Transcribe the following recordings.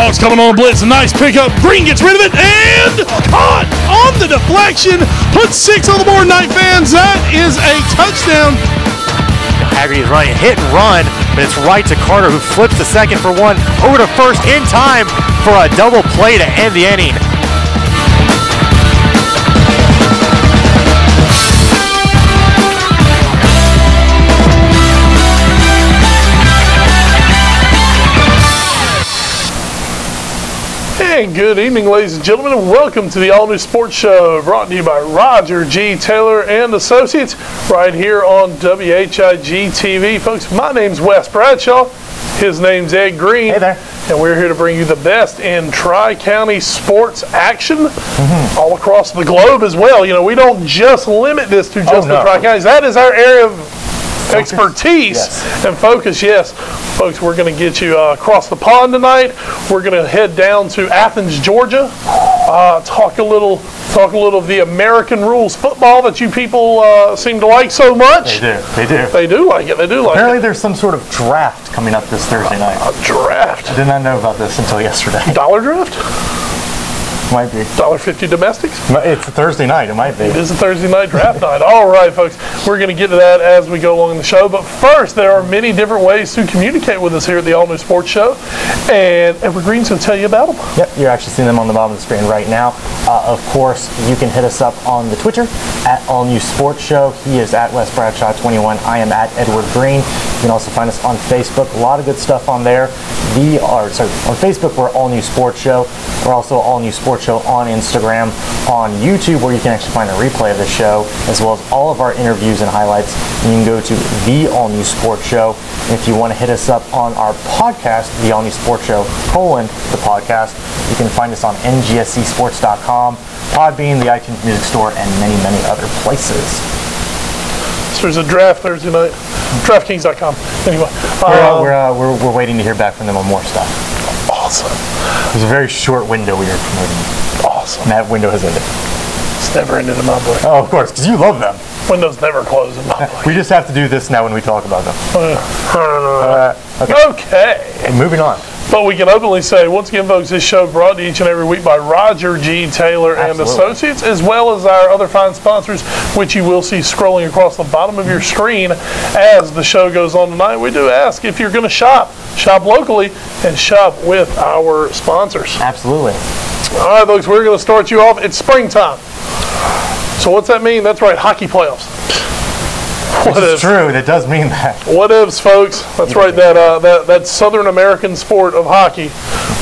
Dogs coming on a blitz. A nice pickup. Green gets rid of it and caught on the deflection. Put six on the board, Knight fans. That is a touchdown. Haggerty is running hit and run, but it's right to Carter, who flips the second for one over to first in time for a double play to end the inning. And good evening, ladies and gentlemen, and welcome to the All New Sports Show brought to you by Roger G. Taylor and Associates right here on WHIG TV. Folks, my name's Wes Bradshaw. His name's Ed Green. Hey there. And we're here to bring you the best in Tri County sports action Mm-hmm. all across the globe as well. You know, we don't just limit this to just the no. Tri Counties, that is our area of expertise Yes. and focus. Yes, folks, we're going to get you uh, across the pond tonight. We're going to head down to Athens, Georgia. Uh, talk a little, talk a little of the American rules football that you people uh, seem to like so much. They do. They do. They do like it. They do like Apparently, it. there's some sort of draft coming up this Thursday night. A draft, Did not know about this until yesterday. dollar draft, Might be. dollar fifty domestics. It's a Thursday night. It might be. It is a Thursday night draft night. All right, folks, we're going to get to that as we go along the show. But first, there are many different ways to communicate with us here at the All New Sports Show, and Ed Green's going to tell you about them. Yep, you're actually seeing them on the bottom of the screen right now. Uh, of course, you can hit us up on the Twitter at All New Sports Show. He is at Wes Bradshaw 21. I am at Edward Green. You can also find us on Facebook. A lot of good stuff on there. We are sorry on Facebook. We're All New Sports Show. We're also All New Sports Show on Instagram, on YouTube, where you can actually find a replay of the show as well as all of our interviews and highlights. And you can go to the All New Sports Show. And if you want to hit us up on our podcast, the All New Sports Show colon the podcast, you can find us on ngscsports.com, Podbean, the iTunes Music Store, and many, many other places. So there's a draft Thursday night. DraftKings.com. Anyway, We're, uh, we're, uh, we're, we're waiting to hear back from them on more stuff. awesome, There's a very short window we are promoting, awesome. and that window has ended. It's never ended in my book. Oh, of course, because you love them. Windows never close in book. We just have to do this now when we talk about them. Uh, okay. okay. Moving on. But we can openly say, once again, folks, this show brought to you each and every week by Roger G. Taylor and Associates, as well as our other fine sponsors, which you will see scrolling across the bottom of your screen as the show goes on tonight. We do ask if you're going to shop, shop locally and shop with our sponsors. Absolutely. All right, folks, we're going to start you off. It's springtime. So what's that mean? That's right, hockey playoffs. What It's ifs? true. That does mean that. What ifs, folks? That's right. That uh, that that Southern American sport of hockey,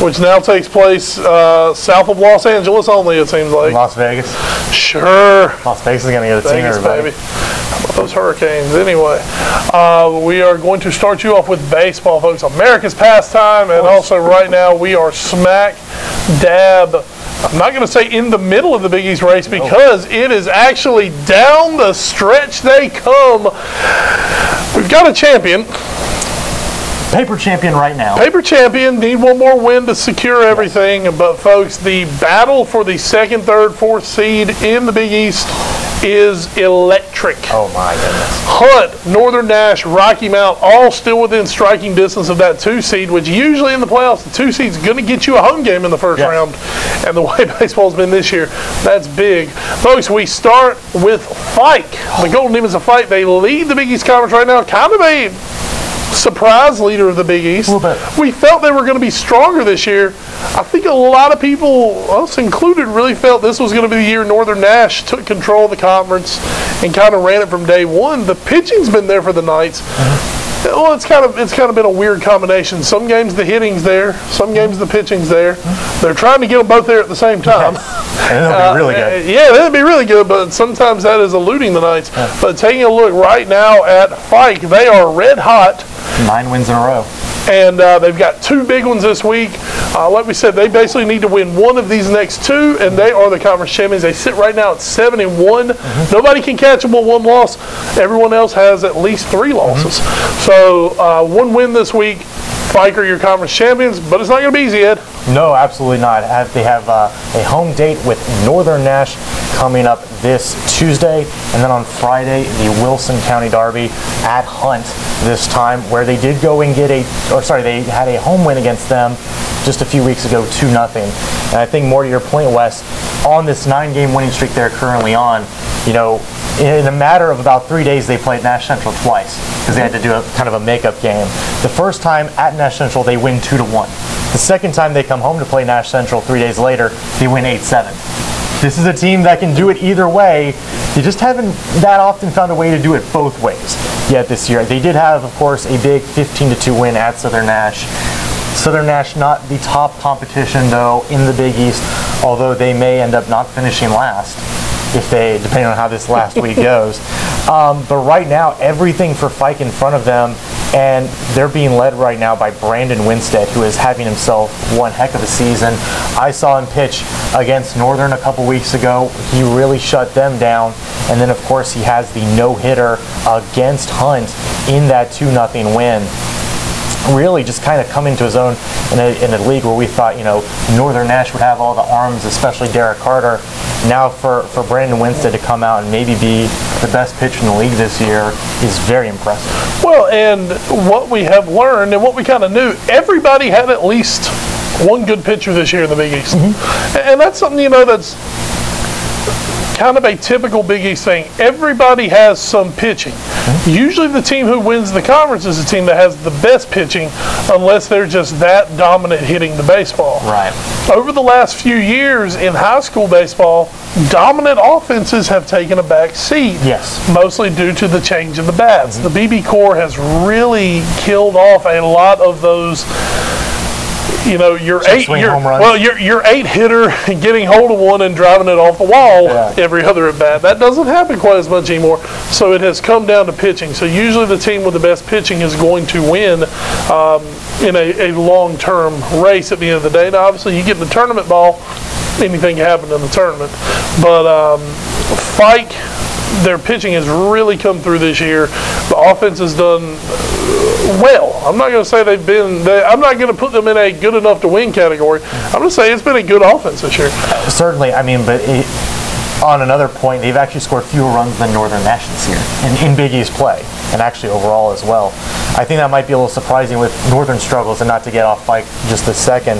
which now takes place uh, south of Los Angeles only. It seems like. Las Vegas. Sure, Las Vegas is going to get a team, everybody. baby. How about those Hurricanes? Anyway, uh, we are going to start you off with baseball, folks. America's pastime, and also right now we are smack dab. I'm not going to say in the middle of the Big East race because it is actually down the stretch they come. We've got a champion. Paper champion right now. Paper champion, need one more win to secure everything. But, folks, the battle for the second, third, fourth seed in the Big East is electric. Oh my goodness. Hunt, Northern Nash, Rocky Mount, all still within striking distance of that two seed, which usually in the playoffs, the two seed's going to get you a home game in the first Yes. round. And the way baseball's been this year, that's big. Folks, we start with Fike. The Golden Demons of Fike, they lead the Big East Conference right now. Kind of a surprise leader of the Big East. little bit. We felt they were going to be stronger this year. I think a lot of people, us included, really felt this was going to be the year Northern Nash took control of the conference and kind of ran it from day one. The pitching's been there for the Knights. Uh-huh. Well, it's kind of it's kind of been a weird combination. Some games the hitting's there, some games the pitching's there. They're trying to get them both there at the same time. And it'll be really Uh, good. yeah, that'd be really good, but sometimes that is eluding the Knights. But taking a look right now at Fike, they are red hot Nine wins in a row. And uh, they've got two big ones this week. Uh, like we said, they basically need to win one of these next two, and they are the conference champions. They sit right now at seven and one. Nobody can catch them with one loss. Everyone else has at least three losses. So uh, one win this week. Fike are your conference champions, but it's not going to be easy, Ed. No, absolutely not. They have uh, a home date with Northern Nash coming up this Tuesday, and then on Friday, the Wilson County Derby at Hunt this time, where they did go and get a, or sorry, they had a home win against them just a few weeks ago, 2 nothing. And I think more to your point, Wes, on this nine-game winning streak they're currently on, you know, in a matter of about three days, they played Nash Central twice because they had to do a kind of a makeup game. The first time at Nash Central, they win two to one. The second time they come home to play Nash Central three days later, they win 8 7. This is a team that can do it either way. They just haven't that often found a way to do it both ways yet this year. They did have, of course, a big 15 to 2 win at Southern Nash. Southern Nash not the top competition though in the Big East, although they may end up not finishing last if they, depending on how this last week goes. Um, but right now, everything for Fike in front of them, and they're being led right now by Brandon Winstead, who is having himself one heck of a season. I saw him pitch against Northern a couple weeks ago. He really shut them down. And then, of course, he has the no hitter against Hunt in that 2 0 win really just kind of coming to his own in a, in a league where we thought, you know, Northern Nash would have all the arms, especially Derek Carter. Now for, for Brandon Winstead to come out and maybe be the best pitcher in the league this year is very impressive. Well, and what we have learned and what we kind of knew, everybody had at least one good pitcher this year in the Big East. Mm-hmm. And that's something, you know, that's kind of a typical Big East thing. Everybody has some pitching. Usually the team who wins the conference is the team that has the best pitching unless they're just that dominant hitting the baseball. Right. Over the last few years in high school baseball, dominant offenses have taken a back seat. Yes. Mostly due to the change in the bats. The BBCOR has really killed off a lot of those. You know, your eight, your, well, your your eight hitter getting hold of one and driving it off the wall Yeah. every other at bat. That doesn't happen quite as much anymore. So it has come down to pitching. So usually the team with the best pitching is going to win um, in a, a long-term race at the end of the day. Now, obviously, you get in the tournament ball, anything can happen in the tournament. But um, Fike, their pitching has really come through this year. The offense has done uh, well. I'm not going to say they've been. They, I'm not going to put them in a good enough to win category. I'm going to say it's been a good offense this year. Certainly, I mean, but it, on another point, they've actually scored fewer runs than Northern Nash this year in, in Big East play, and actually overall as well. I think that might be a little surprising with Northern struggles, and not to get off Fike just a 2nd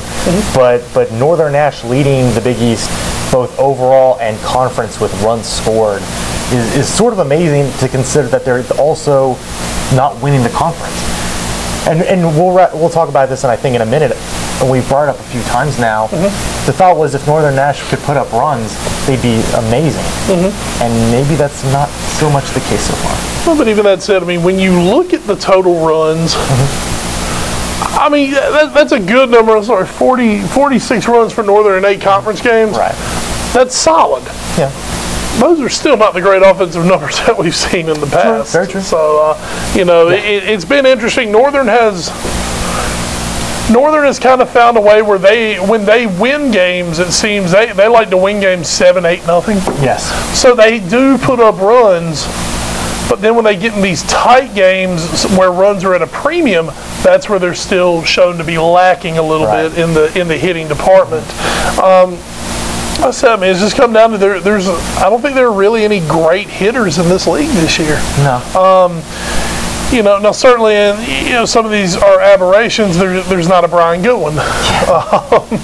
but but Northern Nash leading the Big East both overall and conference with runs scored is, is sort of amazing to consider that they're also not winning the conference. And, and we'll we'll talk about this, and I think in a minute. And we've brought it up a few times now. Mm-hmm. The thought was if Northern Nash could put up runs, they'd be amazing. Mm-hmm. And maybe that's not so much the case so far. Well, but even that said, I mean, when you look at the total runs, mm-hmm. I mean, that, that's a good number. I'm sorry, 40, 46 runs for Northern in eight conference games. Right. That's solid. Yeah. Those are still not the great offensive numbers that we've seen in the past. very true. So, uh, you know, it, it's been interesting. Northern has. Northern has kind of found a way where they, when they win games, it seems they, they like to win games seven, eight, nothing. Yes. So they do put up runs, but then when they get in these tight games where runs are at a premium, that's where they're still shown to be lacking a little Right. bit in the in the hitting department. Um, I said, I mean, it's just come down to there. There's, I don't think there are really any great hitters in this league this year. No. Um, You know, now certainly, in, you know, some of these are aberrations. There, there's not a Brian Goodwin. Um,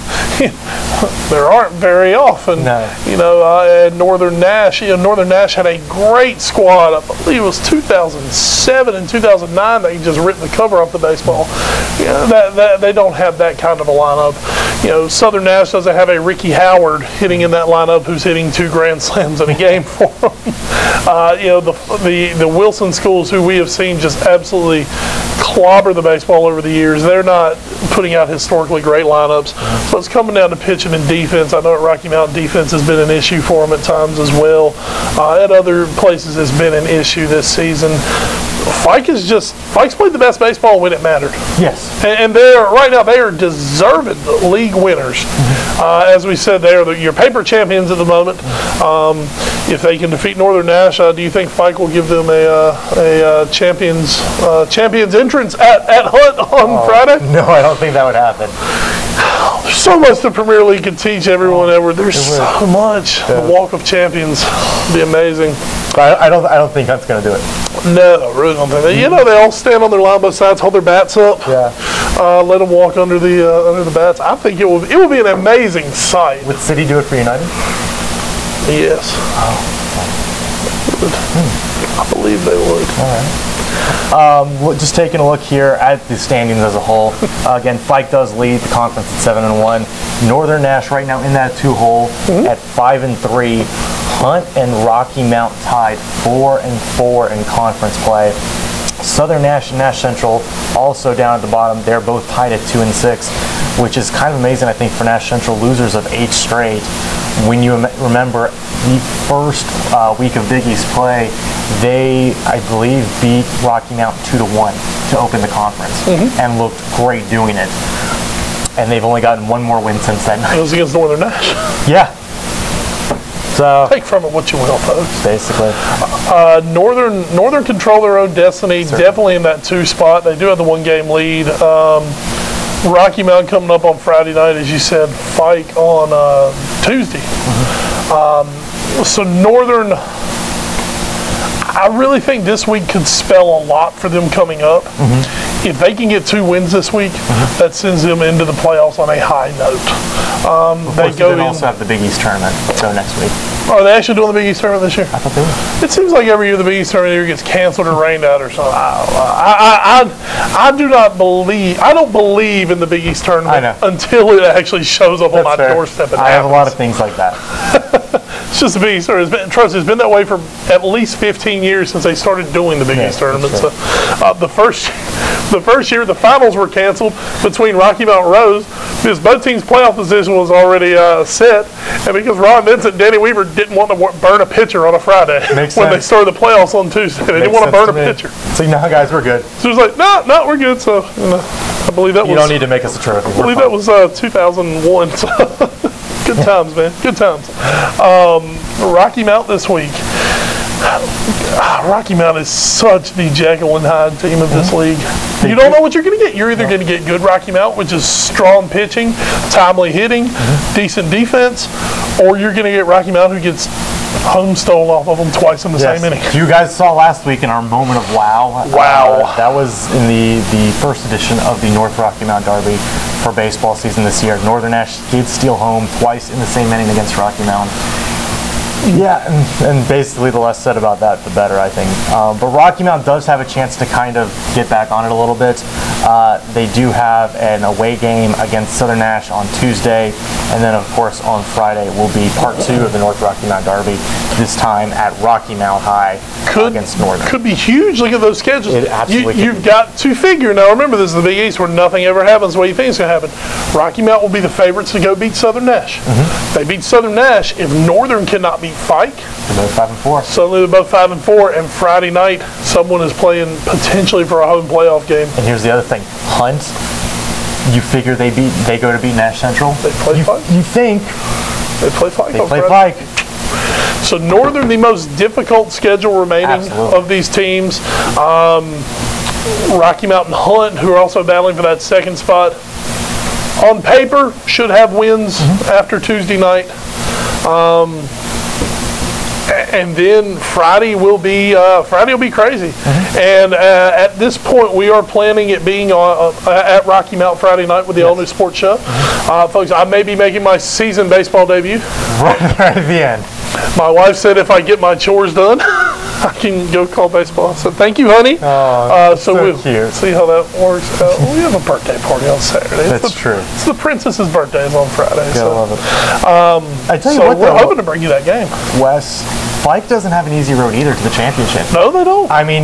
there aren't very often. No. You know, uh, Northern Nash, you know, Northern Nash had a great squad. I believe it was 2007 and 2009 that he just ripped the cover off the baseball. You know, that, that they don't have that kind of a lineup. You know, Southern Nash doesn't have a Ricky Howard hitting in that lineup who's hitting two grand slams in a game for them. Uh, you know, the, the the Wilson schools who we have seen just absolutely clobber the baseball over the years. They're not putting out historically great lineups. So it's coming down to pitching and defense. I know at Rocky Mountain defense has been an issue for them at times as well. Uh, at other places, it's been an issue this season. Fike is just Fike's played the best baseball when it mattered. Yes. And, and they're right now they are deserved league winners. Uh, as we said, they are the, your paper champions at the moment. Um, if they can defeat Northern Nash, uh, do you think Fike will give them a, uh, a uh, champions uh, champions entrance at, at Hunt on Friday? No, I don't think that would happen. There's so much the Premier League can teach everyone, Edward. There's so much. The Walk of Champions be amazing. I, I don't. I don't think that's going to do it. No, really don't think that. You know, they all stand on their line both sides, hold their bats up. Yeah. Uh, let them walk under the uh, under the bats. I think it will it will be an amazing sight. Would City do it for United? Yes. I believe they would. Well, just taking a look here at the standings as a whole. Uh, again, Fike does lead the conference at seven and one. Northern Nash right now in that two hole at five and three. Hunt and Rocky Mount tied four and four in conference play. Southern Nash and Nash Central also down at the bottom. They're both tied at two and six, which is kind of amazing, I think, for Nash Central losers of eight straight. When you remember the first uh, week of Big East play, they, I believe, beat Rocky Mount two to one to open the conference and looked great doing it. And they've only gotten one more win since then. It was against Northern Nash. yeah. So Take from it what you will, folks. basically, Uh, Northern Northern control their own destiny. Definitely in that two spot. They do have the one game lead. Um, Rocky Mountain coming up on Friday night, as you said. Fike on uh, Tuesday. Um, so Northern. I really think this week could spell a lot for them coming up. If they can get two wins this week, that sends them into the playoffs on a high note. Um, they they go then in. also have the Big East tournament so next week. Are they actually doing the Big East tournament this year? I thought they were. It seems like every year the Big East tournament either gets canceled or rained out or something. I, I, I, I do not believe. I don't believe in the Big East tournament until it actually shows up on my fair. doorstep. I have a lot of things like that. It's just the Big East tournament. It's been, trust me, it's been that way for at least 15 years since they started doing the Big Yeah, East tournament. that's So, uh, the first, the first year the finals were canceled between Rocky Mount Rose because both teams' playoff position was already uh, set, and because Ron Vincent and Danny Weaver didn't want to burn a pitcher on a Friday Makes when they sense. started the playoffs on Tuesday. They didn't want to burn a pitcher. So now, guys, we're good. So it was like, no, no, we're good. So you know, I believe that You was don't need to make us a trophy. I believe that was uh, 2001. So good times, man. Good times. Um, Rocky Mount this week. Rocky Mount is such the Jekyll and Hyde team of this league. You don't know what you're going to get. You're either going to get good Rocky Mount, which is strong pitching, timely hitting, decent defense, or you're going to get Rocky Mount who gets home stolen off of them twice in the Yes. same inning. You guys saw last week in our moment of wow. Wow. Uh, that was in the, the first edition of the North Rocky Mount Derby for baseball season this year. Northern Nash did steal home twice in the same inning against Rocky Mount. Yeah, and, and basically the less said about that, the better, I think. Um, but Rocky Mount does have a chance to kind of get back on it a little bit. Uh, they do have an away game against Southern Nash on Tuesday, and then, of course, on Friday will be part two of the North Rocky Mount Derby, this time at Rocky Mount High could against Northern. could be huge. Look at those schedules. It absolutely could you, have got to figure. Now remember, this is the Big East where nothing ever happens. What do you think is going to happen? Rocky Mount will be the favorites to go beat Southern Nash. Mm-hmm. They beat Southern Nash. If Northern cannot beat Fike, They're both five and four. suddenly they're both five and four. And Friday night, someone is playing potentially for a home playoff game. And here's the other thing: Hunt. You figure they beat, they go to beat Nash Central. They play you, Fike. you think They play Fike. they play Friday. Fike? So Northern, the most difficult schedule remaining Absolutely. of these teams. Um, Rocky Mountain Hunt, who are also battling for that second spot, on paper should have wins after Tuesday night. Um, and then Friday will be uh, Friday will be crazy. And uh, at this point, we are planning it being on, uh, at Rocky Mount Friday night with the all new sports show, uh, folks. I may be making my season baseball debut. Right, right at the end. My wife said if I get my chores done, I can go call baseball. So thank you, honey. uh, so so we'll cute. see how that works. Uh, we have a birthday party on Saturday. It's That's the, true. It's the princess's birthday is on Friday. I so love it. Um, I tell you so what, we're hoping to bring you that game. Wes, Fike doesn't have an easy road either to the championship. No, they don't. I mean,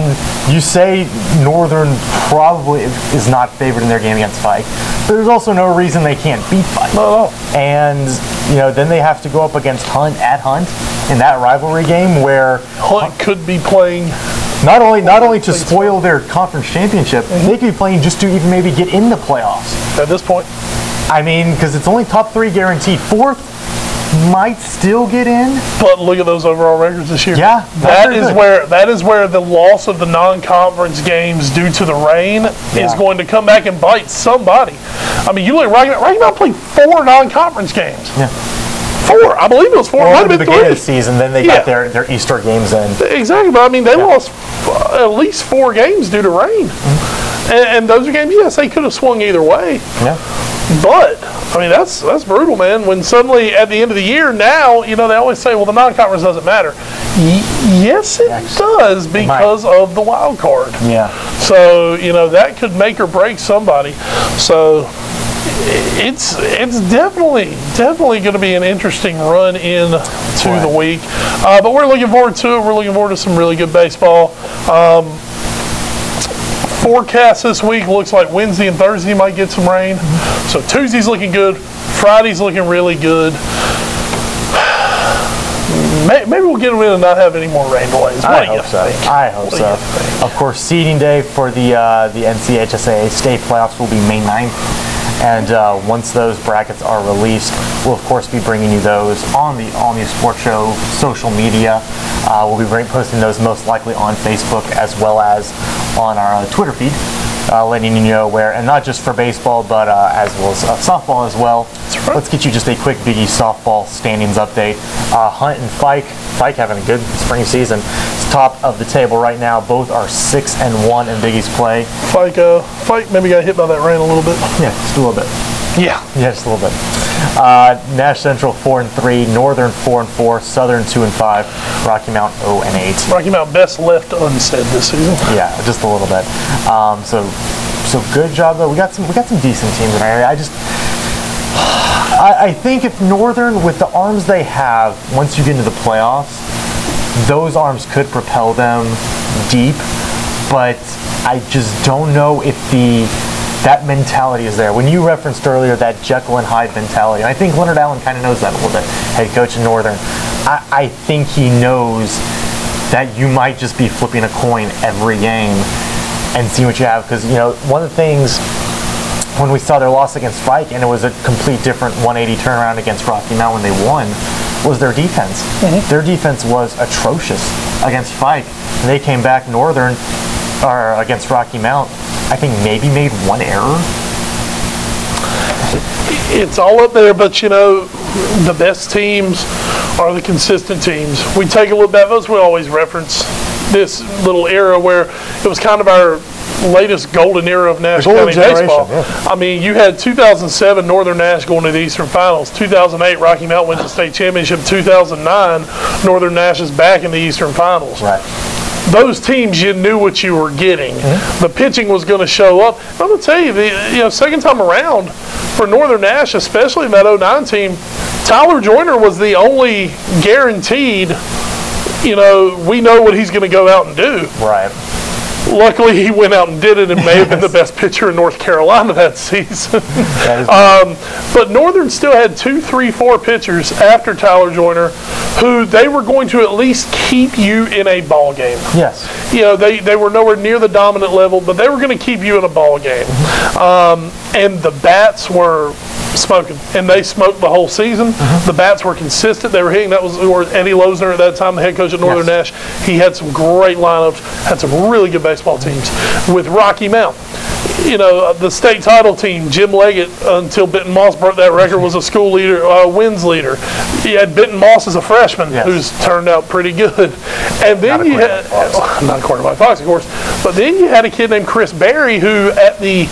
you say Northern probably is not favored in their game against Fike, but there's also no reason they can't beat Fike. No, no. And you know, then they have to go up against Hunt at Hunt in that rivalry game where Hunt could be playing Not only not only to spoil their conference championship, mm-hmm. they could be playing just to even maybe get in the playoffs. At this point, I mean, because it's only top three guaranteed. Fourth might still get in. but look at those overall records this year. Yeah, that is good. where that is where the loss of the non-conference games due to the rain is going to come back and bite somebody. I mean, you look at Rocky Rocky Mountain played four non-conference games. Yeah. Four, I believe it was four. it might Well, have at the beginning three. of the season, then they Yeah. got their, their Easter games in. Exactly, but I mean, they lost at least four games due to rain. Mm-hmm. And, and those are games, yes, they could have swung either way. Yeah. But I mean, that's that's brutal, man. When suddenly at the end of the year, now you know they always say, well, the non-conference doesn't matter. Y- yes, it does because of the wild card. Yeah. So you know that could make or break somebody. So it's it's definitely definitely going to be an interesting run in to Right. the week. Uh, but we're looking forward to it. We're looking forward to some really good baseball. Um, forecast this week looks like Wednesday and Thursday might get some rain. So Tuesday's looking good. Friday's looking really good. Maybe we'll get them in and not have any more rain delays. What I hope so. think? I hope What so. Of course, seeding day for the uh, the NCHSA state playoffs will be May 9th. And uh, once those brackets are released, we'll of course be bringing you those on the All New Sports Show social media. Uh, we'll be posting those most likely on Facebook as well as on our uh, Twitter feed, uh, letting you know where, and not just for baseball, but uh, as well as uh, softball as well. right. Let's get you just a quick Biggie softball standings update. Uh, Hunt and Fike, Fike having a good spring season. It's top of the table right now. Both are six and one in Biggie's play. Fike, uh, Fike maybe got hit by that rain a little bit. Yeah, just a little bit. Yeah. Yeah, just a little bit. Uh, Nash Central four and three, Northern four and four, Southern two and five, Rocky Mount zero and eight. Rocky Mount best left unsaid this season. Yeah, just a little bit. Um, so, so good job though. We got some, we got some decent teams in our area. I just, I, I think if Northern, with the arms they have, once you get into the playoffs, those arms could propel them deep. But I just don't know if the that mentality is there. When you referenced earlier that Jekyll and Hyde mentality, and I think Leonard Allen kind of knows that a little bit. Head coach in Northern, I, I think he knows that you might just be flipping a coin every game and seeing what you have. Because you know one of the things when we saw their loss against Fike, and it was a complete different 180 turnaround against Rocky Mount when they won, was their defense. Mm-hmm. Their defense was atrocious against Fike. They came back Northern or against Rocky Mount. I think maybe made one error. It's all up there, but you know, the best teams are the consistent teams. We take a look back, as we always reference this little era where it was kind of our latest golden era of Nash golden County baseball. yeah. I mean, you had 2007 Northern Nash going to the Eastern Finals. 2008 Rocky Mountain wins the state championship. 2009 Northern Nash is back in the Eastern Finals. Right. Those teams you knew what you were getting. The pitching was going to show up. I'm going to tell you, the you know second time around for Northern Nash, especially in that 09 team, Tyler Joyner was the only guaranteed. You know, we know what he's going to go out and do. Right. Luckily, he went out and did it, and may have been the best pitcher in North Carolina that season. That Um, but Northern still had two, three, four pitchers after Tyler Joyner, who they were going to at least keep you in a ball game. yes. You know, they, they were nowhere near the dominant level, but they were going to keep you in a ball game. Um, and the bats were smoking, and they smoked the whole season. The bats were consistent. They were hitting. That was or Eddie Losner at that time, the head coach at Northern Yes. Nash. He had some great lineups, had some really good baseball teams with Rocky Mount. You know, uh, the state title team, Jim Leggett, until Benton Moss broke that record, was a school leader, uh, wins leader. You had Benton Moss as a freshman, Yes. who's turned out pretty good. And then Not you had, Fox. not to my Fox, of course, but then you had a kid named Chris Berry who, at the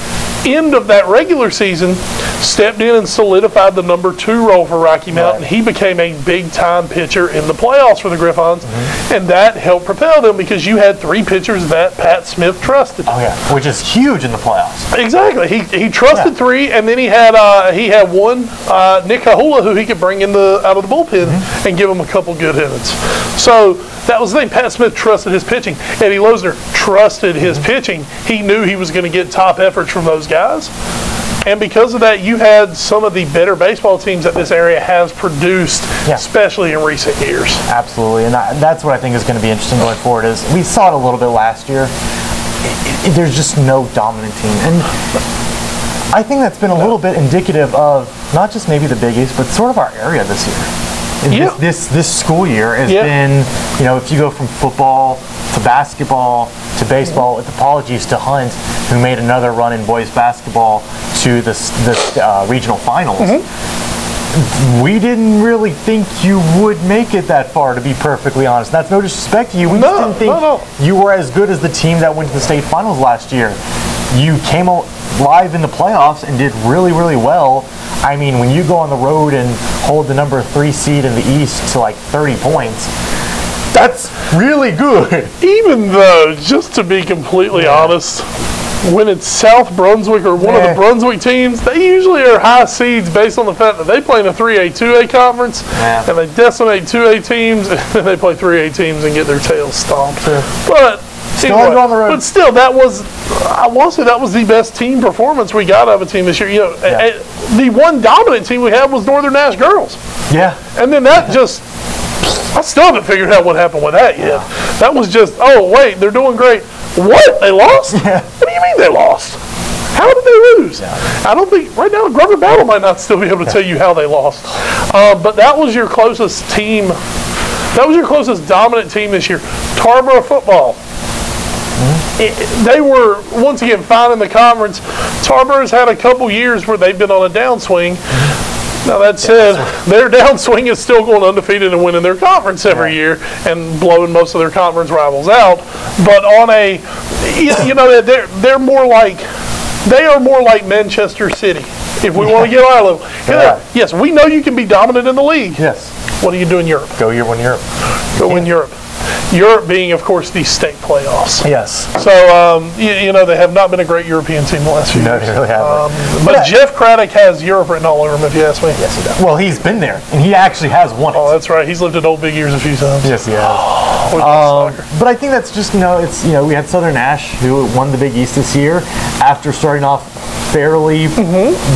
end of that regular season, stepped in and solidified the number two role for Rocky Mountain. Right. He became a big time pitcher in the playoffs for the Gryphons, Mm-hmm. and that helped propel them because you had three pitchers that Pat Smith trusted. Oh yeah. Which is huge in the playoffs. Exactly. He, he trusted Yeah. three, and then he had uh, he had one uh, Nick Kahula who he could bring in the out of the bullpen Mm-hmm. and give him a couple good innings. So that was the thing. Pat Smith trusted his pitching. Eddie Losner trusted his Mm-hmm. pitching. He knew he was going to get top efforts from those guys. And because of that, you had some of the better baseball teams that this area has produced, Yeah. especially in recent years. Absolutely, and that, that's what I think is going to be interesting going forward. Is we saw it a little bit last year. It- it- there's just no dominant team, and I think that's been a little bit indicative of not just maybe the Big East, but sort of our area this year. This, this this school year has been, you know, if you go from football to basketball to baseball, with apologies to Hunt, who made another run in boys basketball to the the uh, regional finals Mm-hmm. we didn't really think you would make it that far, to be perfectly honest. That's no disrespect to you. We No, just didn't think no, no. you were as good as the team that went to the state finals last year. You came out live in the playoffs and did really, really well. I mean, when you go on the road and hold the number three seed in the East to like 30 points, that's really good. Even though, just to be completely honest, when it's South Brunswick or one of the Brunswick teams, they usually are high seeds based on the fact that they play in a 3A, 2A conference, Yeah. and they decimate 2A teams, and then they play 3A teams and get their tails stomped. But Still had to go on the road. But still, that was I want to say that was the best team performance we got out of a team this year. You know, Yeah. the one dominant team we had was Northern Nash girls. Yeah. And then that just, I still haven't figured out what happened with that yet. That was just, oh, wait, they're doing great. What? They lost? Yeah. What do you mean they lost? How did they lose? I don't think, right now, Grover Battle might not still be able to tell you how they lost. Uh, but that was your closest team, that was your closest dominant team this year. Tarboro football. It- they were once again fine in the conference. Tarboro's had a couple years where they've been on a downswing. Now that said, their downswing is still going undefeated and winning their conference every year and blowing most of their conference rivals out. But on a, you know, they're they're more like they are more like Manchester City. If we want to get our level, Yeah. yes, we know you can be dominant in the league. Yes. What do you do in Europe? Go year one Europe. Go win Europe. Europe being, of course, the state playoffs. Yes. So, um, you, you know, they have not been a great European team the last few No, years. they really haven't. Um, but Yeah. Jeff Craddock has Europe written all over him, if you ask me. Yes, he does. Well, he's been there, and he actually has won it. Oh, that's right. He's lived at Old Big Ears a few times. Yes, he has. Um, but I think that's just you know it's you know we had Southern Nash who won the Big East this year after starting off fairly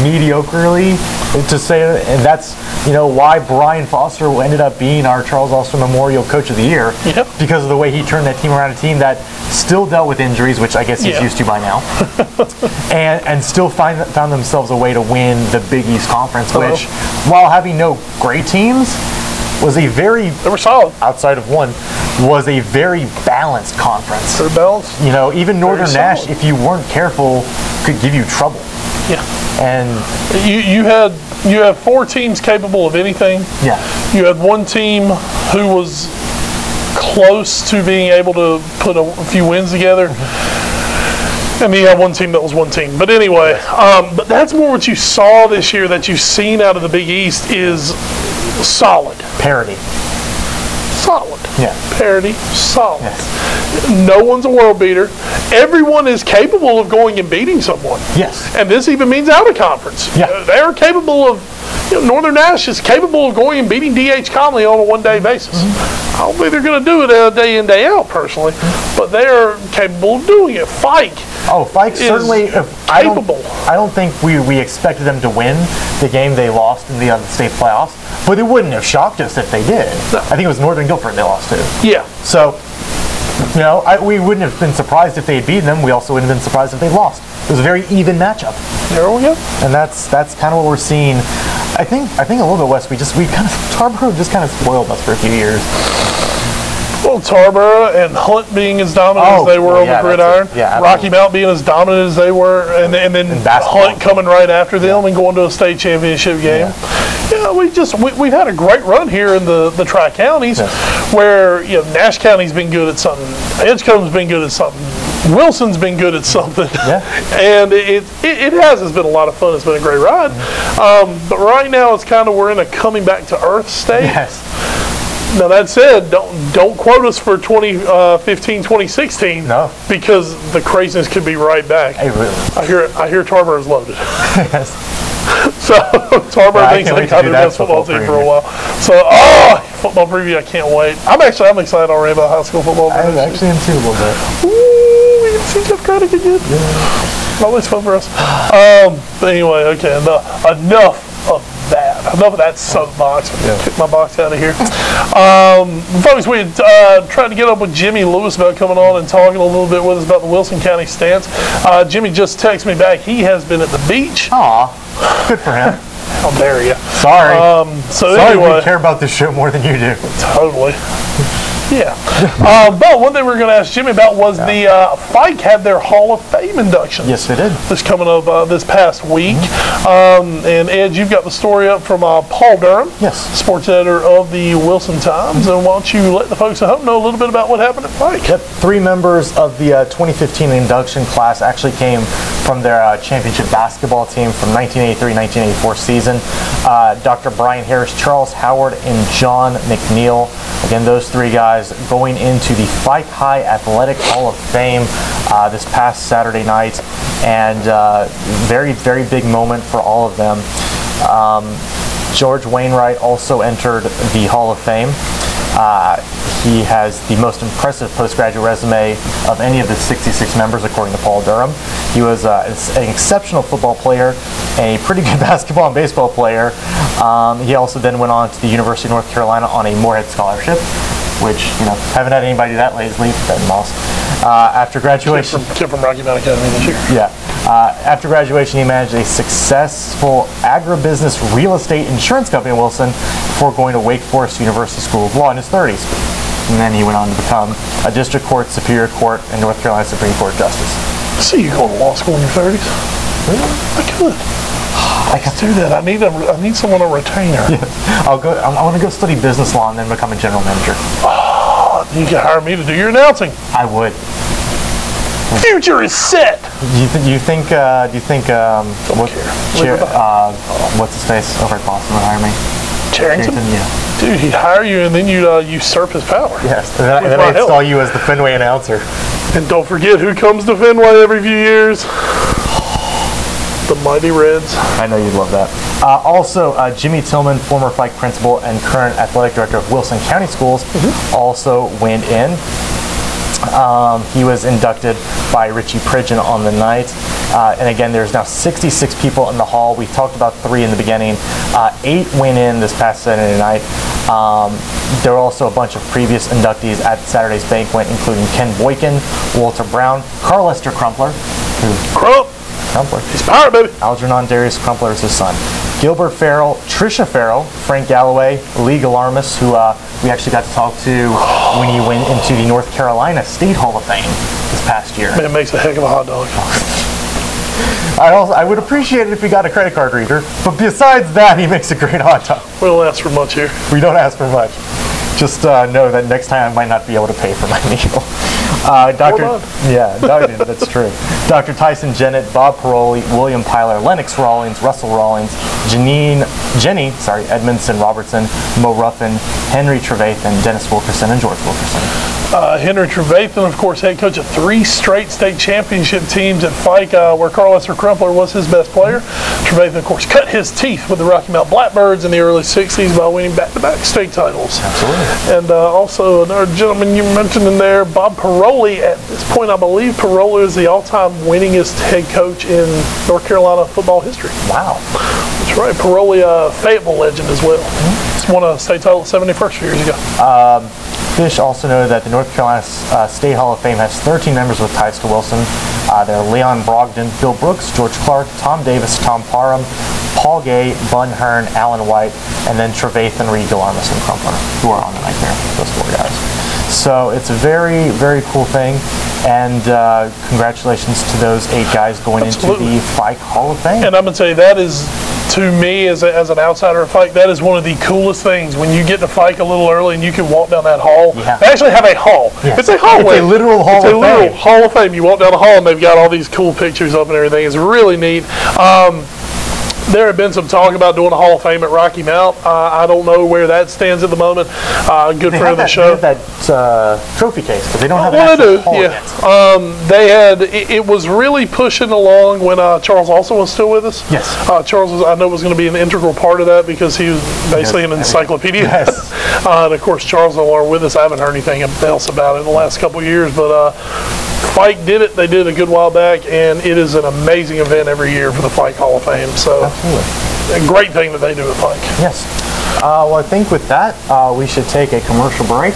mediocrely to say and that's you know why Brian Foster ended up being our Charles Austin Memorial Coach of the Year Yep. Because of the way he turned that team around a team that still dealt with injuries which I guess he's Yeah. used to by now and and still find found themselves a way to win the Big East Conference Hello. which while having no great teams was a very They were solid. outside of one, was a very balanced conference. They're balanced. You know, even Northern Nash, if you weren't careful, could give you trouble. Yeah. And You, you had you have four teams capable of anything. yeah, You had one team who was close to being able to put a, a few wins together. And you had one team that was one team. But anyway, um, but that's more what you saw this year that you've seen out of the Big East is solid. parity. Solid. Yeah. Parity, solid. Yes. No one's a world beater. Everyone is capable of going and beating someone. Yes. And this even means out of conference. Yeah. They're capable of, you know, Northern Nash is capable of going and beating D.H. Conley on a one day basis. Mm-hmm. I don't think they're going to do it uh, day in, day out, personally, but they're capable of doing it. Fike. Oh, Fike certainly. If, I don't. capable. I don't think we, we expected them to win the game they lost in the other state playoffs, but it wouldn't have shocked us if they did. No. I think it was Northern Guilford they lost to. Yeah. So, you know, I, we wouldn't have been surprised if they had beaten them. We also wouldn't have been surprised if they lost. It was a very even matchup. There we go. and that's that's kind of what we're seeing. I think I think a little bit west. We just we kind of Tarboro just kind of spoiled us for a few years. Tarboro and Hunt being as dominant Oh, as they were well, on yeah, the gridiron. Yeah, Rocky. Mount being as dominant as they were, and, and then And. Hunt coming right after them and going to a state championship game. Yeah, we just we, we've had a great run here in the the tri counties, where you know Nash County's been good at something, Edgecombe's been good at something, Wilson's been good at something, Yeah. and it, it it has. It's been a lot of fun. It's been a great ride. Um, but right now, it's kind of we're in a coming back to earth state. Yes. Now that said, don't don't quote us for 2015, 2016. No. Because the craziness could be right back. Hey, really. I hear I hear Tarboro is loaded. yes. So Yeah, thinks they got their best football football team for a while. So oh, football preview, I can't wait. I'm actually I'm excited already about high school football. I'm actually am too a little bit. Ooh, we can see Jeff Craddock again. Always fun for us. Um, but anyway, okay, enough, enough of that. Enough of that soapbox. Kick my box out of here. Um, folks, we uh, tried to get up with Jimmy Lewis about coming on and talking a little bit with us about the Wilson County stance. Uh, Jimmy just texted me back. He has been at the beach. Aw, good for him. How dare you? Sorry. Um, so Sorry, anyway, we care about this show more than you do. Totally. Yeah. uh, but one thing we are going to ask Jimmy about was the uh, Fike had their Hall of Fame induction. Yes, they did. This coming up uh, this past week. Um, and Ed, you've got the story up from uh, Paul Durham, Yes. sports editor of the Wilson Times. And why don't you let the folks at home know a little bit about what happened at Fike? Yep, three members of the uh, 2015 induction class actually came from their uh, championship basketball team from 1983-1984 season. Uh, Dr. Brian Harris, Charles Howard, and John McNeil. Again, those three guys going into the Fike High Athletic Hall of Fame uh, this past Saturday night, and uh, very, very big moment for all of them. Um, George Wainwright also entered the Hall of Fame. Uh, he has the most impressive postgraduate resume of any of the 66 members, according to Paul Durham. He was uh, an exceptional football player, a pretty good basketball and baseball player. Um, he also then went on to the University of North Carolina on a Morehead scholarship, which, you know, haven't had anybody that lately, Ben Moss. Uh, after graduation, From, kid from Rocky Mountain Academy this year. yeah. Uh, after graduation, he managed a successful agribusiness real estate insurance company in Wilson before going to Wake Forest University School of Law in his 30s. And then he went on to become a district court, superior court, and North Carolina Supreme Court justice. I see you going to law school in your 30s. Really? I could. I can Do that. I need a, I need someone to retainer. Yeah. I'll go. I want to go study business law and then become a general manager. You can hire me to do your announcing. I would. Future is set. Do you, th- you think? Uh, do you think? Um, what, uh, what's his face over at Boston would hire me? Cherington? Yeah. Dude, he'd hire you and then you'd uh, usurp his power. Yes. And then, and then my I install you as the Fenway announcer. And don't forget who comes to Fenway every few years. The Mighty Reds. I know you'd love that. Uh, also, uh, Jimmy Tillman, former Fike principal and current athletic director of Wilson County Schools, also went in. Um, he was inducted by Richie Pridgeon on the night. Uh, and again, there's now 66 people in the hall. We talked about three in the beginning. Uh, eight went in this past Saturday night. Um, there were also a bunch of previous inductees at Saturday's banquet, including Ken Boykin, Walter Brown, Carlester Crumpler, who Crump. Crumpler, He's power, baby. Algernon Darius Crumpler is his son. Gilbert Farrell, Trisha Farrell, Frank Galloway, Lee Gliarmis, who uh, we actually got to talk to when he went into the North Carolina State Hall of Fame this past year. Man makes a heck of a hot dog. I also I would appreciate it if he got a credit card reader, but besides that, he makes a great hot dog. We don't ask for much here. We don't ask for much. Just uh, know that next time I might not be able to pay for my meal. Uh, Dr. Yeah, that's true. Dr. Tyson Jennett, Bob Paroli, William Pyler, Lennox Rawlings, Russell Rawlings, Janine, Jenny, sorry, Edmondson Robertson, Mo Ruffin, Henry Trevathan, Dennis Wilkerson, and George Wilkerson. Uh, Henry Trevathan, of course, head coach of three straight state championship teams at Fike, uh, where Carlester Crumpler was his best player. Trevathan, of course, cut his teeth with the Rocky Mount Blackbirds in the early 60s by winning back-to-back state titles. Absolutely. And uh, also another gentleman you mentioned in there, Bob Paroli. At this point, I believe Paroli is the all-time winningest head coach in North Carolina football history. Wow. That's right. Paroli, uh, Fayetteville legend as well. Just won a state title 71st years ago. Fish also noted that the North Carolina uh, State Hall of Fame has 13 members with ties to Wilson. Uh, they're Leon Brogden, Bill Brooks, George Clark, Tom Davis, Tom Parham, Paul Gay, Bunn Hearn, Alan White, and then Trevathan, Reed, Gliarmis, and Crumpler, who are on the night there, those four guys. So it's a very, very cool thing, and uh, congratulations to those eight guys going Absolutely. into the Fike Hall of Fame. And I'm gonna tell you, that is, to me as, a, as an outsider of Fike, that is one of the coolest things when you get to Fike a little early and you can walk down that hall. Yeah. They actually have a hall. Yeah. It's a hallway. It's a literal Hall It's a literal Fame. hall of fame. You walk down the hall and they've got all these cool pictures up and everything. It's really neat. Um, there had been some talk about doing a Hall of Fame at Rocky Mount. Uh, I don't know where that stands at the moment. Uh, good they friend have of the that, show. have that uh, trophy case, but they don't have an Well, they actual do, yeah. Um, they had it, it was really pushing along when uh, Charles also was still with us. Yes. uh, Charles was, I know was going to be an integral part of that because he was basically an encyclopedia. Yes. uh, and of course, Charles no longer with us. I haven't heard anything else about it in the last couple of years, but. Fike did it. They did it a good while back, and it is an amazing event every year for the Fike Hall of Fame. So, Absolutely. a great thing that they do at Fike. Yes. Uh, well, I think with that, uh, we should take a commercial break.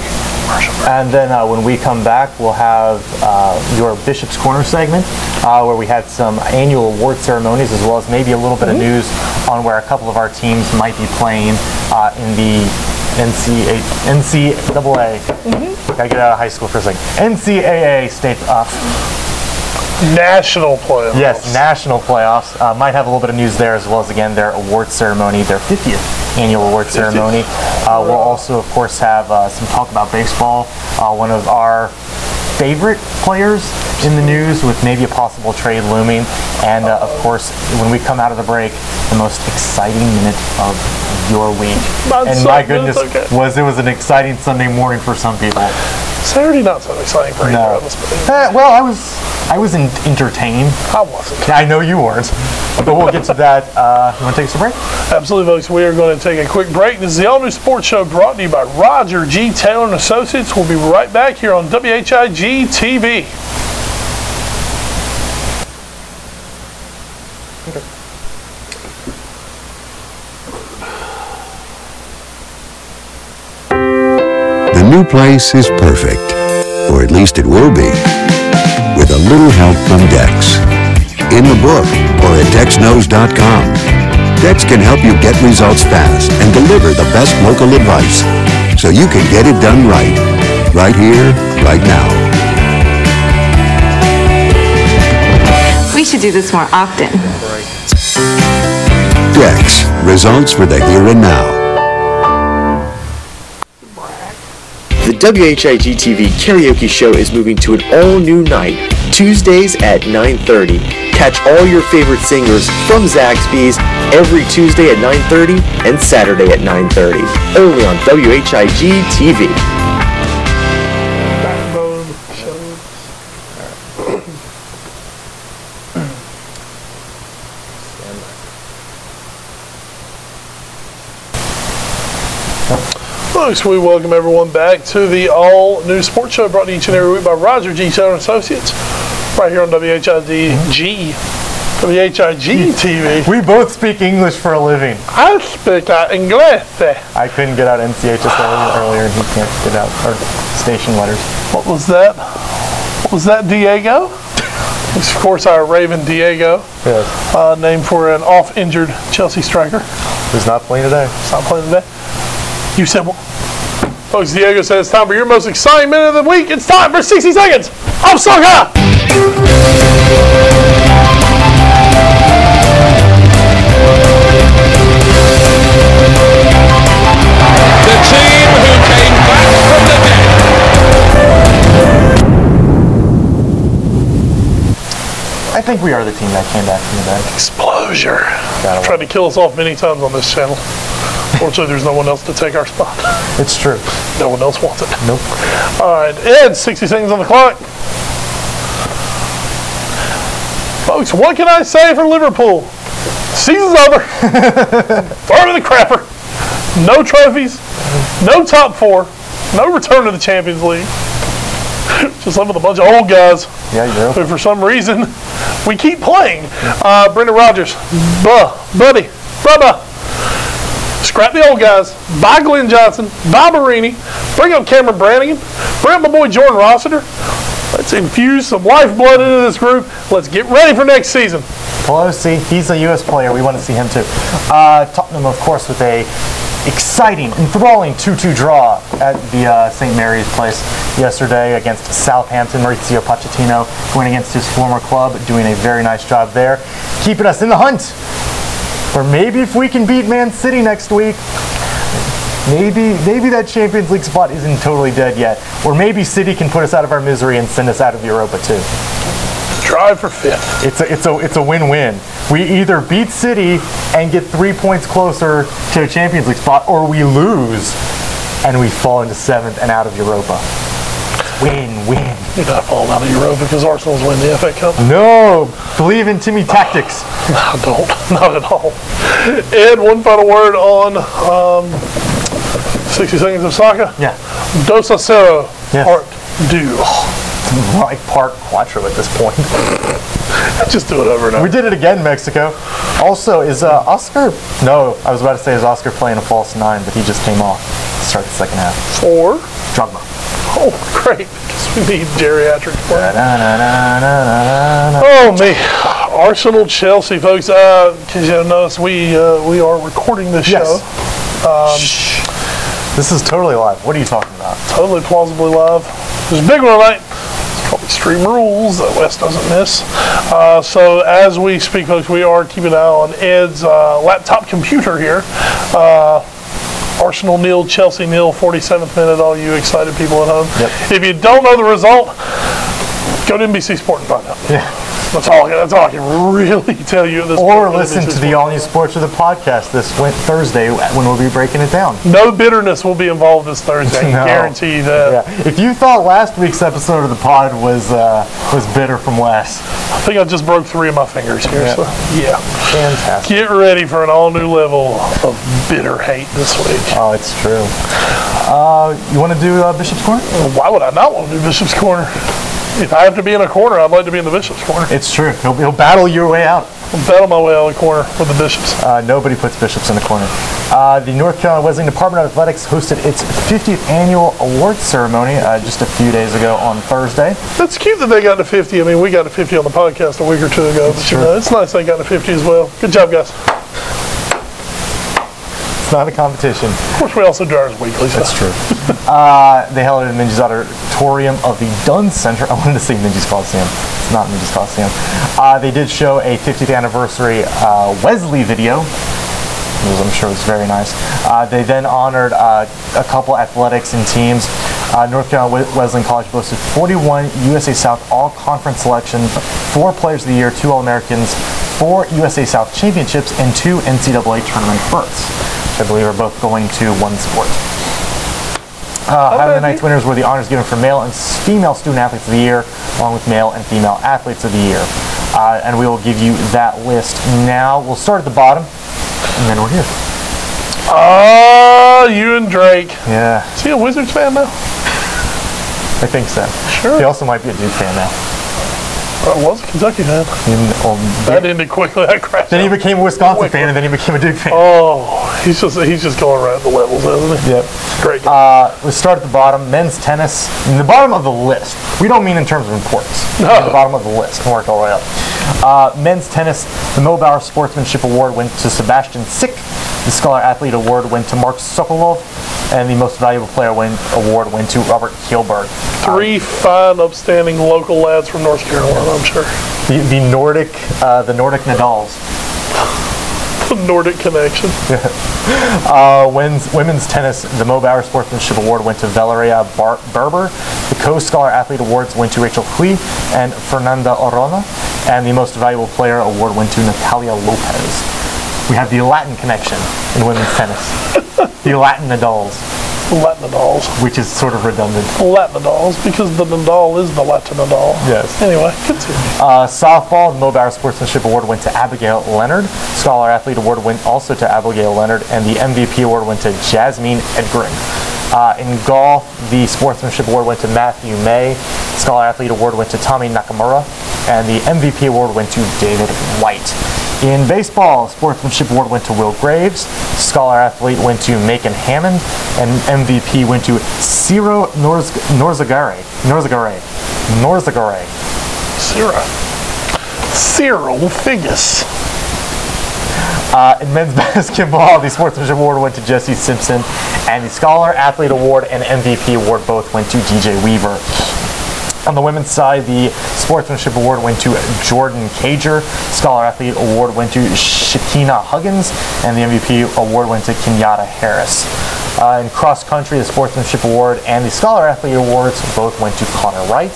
And then uh, when we come back, we'll have uh, your Bishop's Corner segment, uh, where we had some annual award ceremonies, as well as maybe a little bit of news on where a couple of our teams might be playing uh, in the NCAA. NCAA. Gotta get out of high school for a second. NCAA state. off. National playoffs. Yes, national playoffs. Uh, might have a little bit of news there as well as again their award ceremony, their 50th annual award ceremony. Uh, we'll also, of course, have uh, some talk about baseball. Uh, one of our favorite players in the news with maybe a possible trade looming, and uh, of course, when we come out of the break, the most exciting minute of your week. Not and so my goodness, okay. was it was an exciting Sunday morning for some people. Saturday not so exciting for either No. of us, Eh, well, I was I was en- entertained. I wasn't. I know you weren't, but we'll get to that. Uh, you want to take us a break? Absolutely, folks. We are going to take a quick break. This is the All New Sports Show brought to you by Roger G. Taylor and Associates. We'll be right back here on WHIG TV. New place is perfect, or at least it will be, with a little help from Dex. In the book or at DexKnows.com. Dex can help you get results fast and deliver the best local advice so you can get it done right. Right here, right now. We should do this more often. Dex, results for the here and now. WHIG TV karaoke show is moving to an all-new night, Tuesdays at 9.30. Catch all your favorite singers from Zaxby's every Tuesday at 9.30 and Saturday at 9.30. Only on WHIG TV. Folks, we welcome everyone back to the all new sports show brought to you each and every week by Roger G. Taylor Associates, right here on WHIG. WHIG TV. We both speak English for a living. I speak uh, English. I couldn't get out NCHS earlier, and he can't get out our station letters. What was that? What was that, Diego? It's, of course, our Raven Diego, Yes. uh, named for an off-injured Chelsea striker. Who's not playing today? It's not playing today. You said what? Folks, Diego says it's time for your most exciting minute of the week. It's time for 60 seconds of soccer. the team who came back from the dead. I think we are the team that came back from the dead. Explosion. Gotta Tried to kill us off many times on this channel. Fortunately, there's no one else to take our spot. It's true. No one else wants it. Nope. All right, Ed, 60 seconds on the clock. Folks, what can I say for Liverpool? Season's over. Throw it in the crapper. No trophies, no top four, no return to the Champions League. Just live with a bunch of old guys Yeah, you do. who, for some reason, we keep playing. Uh, Brendan Rodgers, buh, buddy, brother. Scrap the old guys. Buy Glen Johnson. Buy Borini. Bring up Cameron Brannagan. Bring up my boy Jordan Rossiter. Let's infuse some lifeblood into this group. Let's get ready for next season. Pelosi, he's a U.S. player. We want to see him too. Uh, Tottenham, of course, with a exciting, enthralling 2-2 draw at the uh, St. Mary's place yesterday against Southampton. Mauricio Pochettino going against his former club, doing a very nice job there, keeping us in the hunt. Or maybe if we can beat Man City next week, maybe maybe that Champions League spot isn't totally dead yet. Or maybe City can put us out of our misery and send us out of Europa too. Drive for fifth. It's a, it's a, it's a win-win. We either beat City and get three points closer to a Champions League spot, or we lose and we fall into seventh and out of Europa. Win-win. You're not falling out of your Europa because Arsenal's winning the FA Cup. No, believe in Timmy tactics. I don't. Not at all. Ed, one final word on um, 60 seconds of soccer. Yeah. Dos a cero. Yes. Part deux. like part quattro at this point. Just do it over and over. We did it again, Mexico. Also, is uh, Oscar? No, I was about to say is Oscar playing a false nine, but he just came off to start the second half. Four. Drogba. Oh, great. Because we need geriatric play. Oh me, Arsenal Chelsea folks. Uh, cause you notice we uh, we are recording this Yes. show. Shh. This is totally live. What are you talking about? Totally plausibly live. There's a big one tonight. It's called Extreme Rules that West doesn't miss. Uh, so as we speak, folks, we are keeping an eye on Ed's uh, laptop computer here. Uh, Arsenal nil, Chelsea nil, 47th minute. All you excited people at home. Yep. If you don't know the result, go to NBC Sport and find out. Yeah. That's all. That's all I can really tell you. This Or listen to the All New Sports of the podcast this Thursday when we'll be breaking it down. No bitterness will be involved this Thursday. No. Guarantee that. Yeah. If you thought last week's episode of the pod was uh, was bitter from Wes, I think I just broke three of my fingers here. Yeah. So yeah. fantastic. Get ready for an all new level of bitter hate this week. Oh, it's true. Uh, you want to do uh, Bishop's Corner? Why would I not want to do Bishop's Corner? If I have to be in a corner, I'd like to be in the Bishop's Corner. It's true. He'll, he'll battle your way out. I'll battle my way out of the corner with the Bishops. Uh, nobody puts bishops in the corner. Uh, the North Carolina Wesleyan Department of Athletics hosted its 50th annual awards ceremony uh, just a few days ago on Thursday. That's cute that they got to 50. I mean, we got to 50 on the podcast a week or two ago. But you know, it's nice they got to 50 as well. Good job, guys. It's not a competition. Of course, we also do ours weekly. So. That's true. uh, they held it in Minges Auditorium of the Dunn Center. I wanted to say Minges Coliseum. It's not Minges Coliseum. Uh, they did show a 50th anniversary uh, Wesley video. Was, I'm sure it was very nice. Uh, they then honored uh, a couple athletics and teams. Uh, North Carolina We- Wesleyan College boasted 41 USA South All-Conference selections, four Players of the Year, two All-Americans, four USA South championships, and two NCAA tournament berths, which I believe are both going to one sport. Uh, Highland Knights winners were the honors given for male and female student athletes of the year, along with male and female athletes of the year. Uh, and we will give you that list now. We'll start at the bottom, and then we're here. Ah, you and Drake. Yeah, Is he a Wizards fan now? I think so. Sure. He also might be a Duke fan now. I was a Kentucky fan. And, um, That ended quickly. That crashed. then he became a Wisconsin Quick. fan, and then he became a Duke fan. Oh, he's just he's just going right the levels, isn't he? Yep. Great. Uh, let's start at the bottom. Men's tennis. In the bottom of the list. We don't mean in terms of importance. No. The bottom of the list. Can work all the way up. Uh, men's tennis. The Milbauer Sportsmanship Award went to Sebastian Sick. The Scholar Athlete Award went to Mark Sokolov. And the Most Valuable Player win, Award went to Robert Kielberg. Three fine, upstanding local lads from North Carolina, I'm sure. The, the Nordic, uh, the Nordic Nadals. The Nordic connection. Uh, women's, women's tennis, the Mo Bauer Sportsmanship Award went to Valeria Bar- Berber. The Co-Scholar Athlete Awards went to Rachel Hui and Fernanda Orona. And the Most Valuable Player Award went to Natalia Lopez. We have the Latin connection in women's tennis. the Latin Nadals, Latin Nadals. which is sort of redundant. Latin Nadals, because the Nadal is the Latin Nadal. Yes. Anyway, continue. Uh, softball, the Mo Sportsmanship Award went to Abigail Leonard. Scholar Athlete Award went also to Abigail Leonard, and the MVP Award went to Jasmine Edgren. Uh, in golf, the Sportsmanship Award went to Matthew May. Scholar Athlete Award went to Tommy Nakamura, and the MVP Award went to David White. In baseball, Sportsmanship Award went to Will Graves. Scholar Athlete went to Macon Hammond, and MVP went to Ciro Norz- Norzagare. Norzagare. Norzagare. Cyril. Cyril Figgis. Uh, in men's basketball, the Sportsmanship Award went to Jesse Simpson, and the Scholar Athlete Award and MVP Award both went to DJ Weaver. On the women's side, the Sportsmanship Award went to Jordan Cager. Scholar Athlete Award went to Shakina Huggins, and the MVP Award went to Kenyatta Harris. Uh, in cross country, the Sportsmanship Award and the Scholar Athlete Awards both went to Connor Wright.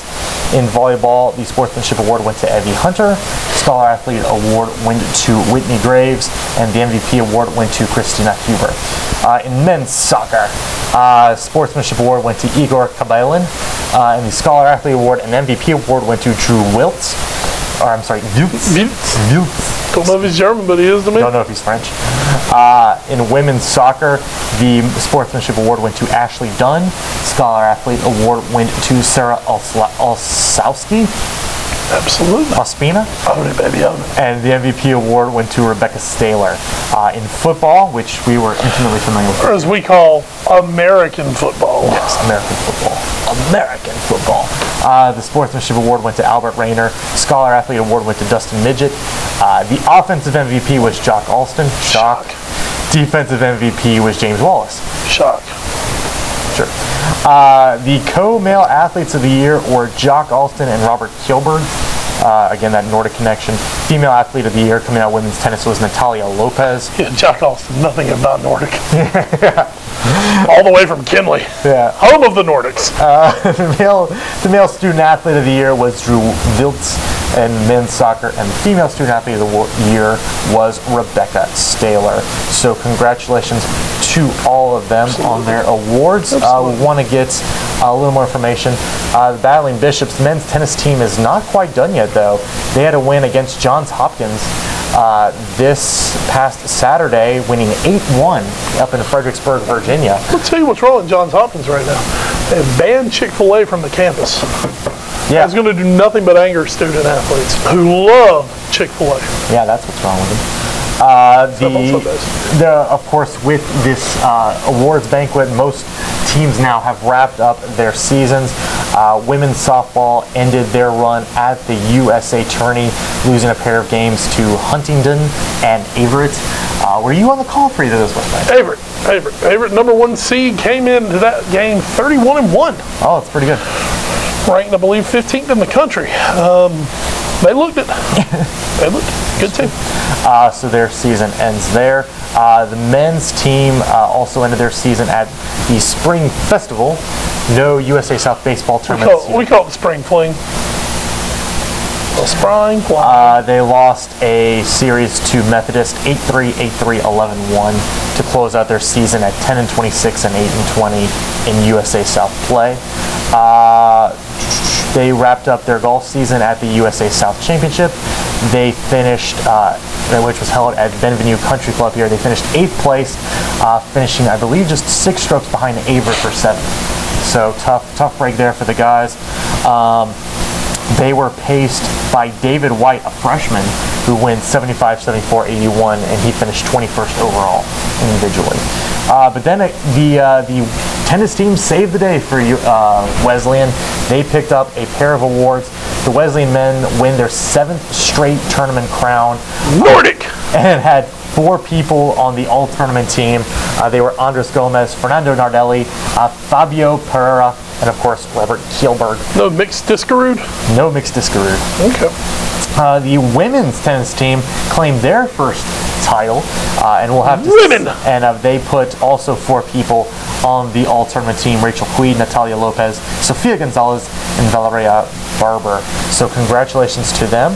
In volleyball, the Sportsmanship Award went to Evie Hunter. Scholar Athlete Award went to Whitney Graves, and the MVP Award went to Christina Huber. Uh, in men's soccer, uh, Sportsmanship Award went to Igor Kabailin, uh, and the Scholar Athlete Award and MVP Award went to Drew Wiltz. Or I'm sorry, Wiltz. Wiltz. Wiltz. Don't know if he's German, but he is to me. Don't know if he's French. Uh, in women's soccer, the Sportsmanship Award went to Ashley Dunn. Scholar Athlete Award went to Sarah Olsowski, Absolutely. Ospina. Own it, baby, own it. And the MVP award went to Rebecca Staylor. Uh, in football, which we were intimately familiar with, Or as we call American football. Yes, American football. American football. Uh, the Sportsmanship Award went to Albert Rayner. Scholar Athlete Award went to Dustin Midget. Uh, the offensive MVP was Jock Alston. Shock. Defensive MVP was James Wallace. Shock. Sure. Uh, the co-male athletes of the year were Jock Alston and Robert Kilberg. Uh, again, that Nordic connection. Female athlete of the year coming out of women's tennis was Natalia Lopez. Yeah, Jack Austin, nothing about Nordic. All the way from Kinley. Yeah. Home of the Nordics. the male, the male student athlete of the year was Drew Viltz and men's soccer, and the female student athlete of the year was Rebecca Staylor. So congratulations to all of them on their awards. Uh, we want to get a little more information. Uh, the Battling Bishops men's tennis team is not quite done yet, though. They had a win against Johns Hopkins uh, this past Saturday, winning 8-1 up in Fredericksburg, Virginia. I'll tell you what's wrong in Johns Hopkins right now. They banned Chick-fil-A from the campus. Yeah. It's going to do nothing but anger student athletes who love Chick-fil-A. Yeah, that's what's wrong with them. Uh, the, the, of course, with this uh, awards banquet, most teams now have wrapped up their seasons. Uh, women's softball ended their run at the USA Tourney, losing a pair of games to Huntingdon and Averett. Uh, were you on the call for either of those night? Favorite, favorite, favorite number one seed came into that game 31 and one. Oh, that's pretty good. ranked I believe 15th in the country. Um, they looked it. they looked it. good team. Uh, so their season ends there. Uh, the men's team uh, also ended their season at the Spring Festival. No USA South baseball tournament. call, we call it the spring fling. The spring fling. Uh, they lost a series to Methodist 8-3, 8-3, 11-1 to close out their season at 10 and 26 and 8 and 20 in USA South play. They wrapped up their golf season at the USA South Championship. They finished, uh, which was held at Benvenue Country Club here. They finished eighth place, uh, finishing, I believe, just six strokes behind Aver for seventh. So tough, tough break there for the guys. Um, they were paced by David White, a freshman, who wins 75, 74, 81, and he finished 21st overall individually. Uh, but then it, the uh, the tennis team saved the day for you, uh, Wesleyan. They picked up a pair of awards. The Wesleyan men win their seventh straight tournament crown Nordic. and had four people on the all tournament team. Uh, they were Andres Gomez, Fernando Nardelli, uh, Fabio Pereira, and of course Robert Kielberg. No mixed discarud. No mixed discarud. Okay. Uh, the women's tennis team claimed their first title, uh, and we'll have to Women! and uh, they put also four people on the all tournament team: Rachel Queed, Natalia Lopez, Sofia Gonzalez, and Valeria Barber. So congratulations to them.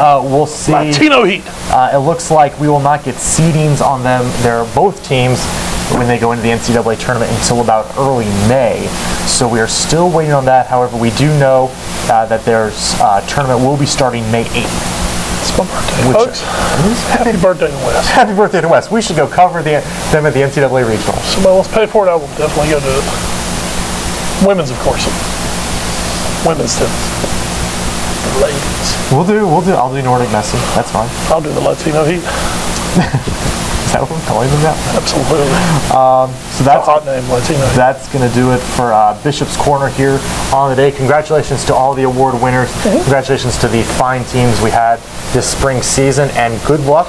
Uh, we'll see. Latino Heat. Uh, it looks like we will not get seedings on them. They're both teams when they go into the NCAA tournament until about early May. So we are still waiting on that. However, we do know uh, that their uh, tournament will be starting May 8th. It's my birthday, Which- folks. Happy birthday to Wes. Happy birthday to Wes. We should go cover the, them at the NCAA regionals. Somebody wants to pay for it, I will definitely go do it. Women's, of course. Women's tennis. Ladies. We'll do. We'll do. I'll do Nordic Messi. That's fine. I'll do the Latino Heat. Is that what we're calling them now? Absolutely. So A that's hot name, Latino that's going to do it for uh, Bishop's Corner here on the day. Congratulations to all the award winners. Congratulations to the fine teams we had this spring season, and good luck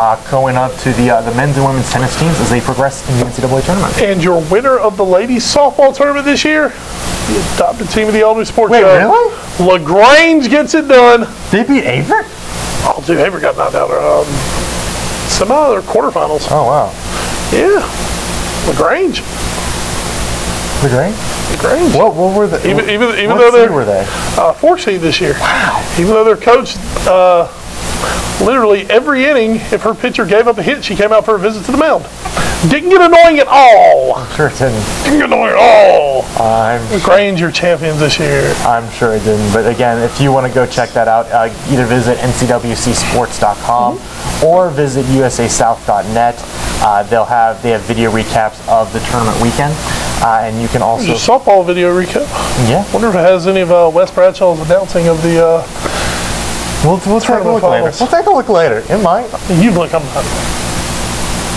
uh, going up to the uh, the men's and women's tennis teams as they progress in the NCAA tournament. And your winner of the ladies softball tournament this year, the adopted team of the Albany Sports Wait, Show. really? LaGrange gets it done. They beat Averett? Oh, dude, Haver got knocked out. Um, somehow they're quarterfinals. Oh wow, Yeah. LaGrange. the great. LaGrange. What what were the Even, even, even though they're were they? uh, four seed this year. Wow. Even though their coach, uh, literally every inning, if her pitcher gave up a hit, she came out for a visit to the mound. Didn't get annoying at all. Sure it didn't. Didn't get annoying at all. I'm Granger champions this year. I'm sure it didn't. But again, if you want to go check that out, uh, either visit ncwcsports.com or visit usasouth.net. Uh, they'll have they have video recaps of the tournament weekend, uh, and you can also Just softball video recap. yeah. Wonder if it has any of uh, Wes Bradshaw's announcing of the. Uh, We'll, we'll take a look later. We'll take a look later. It might. you look, I'm not.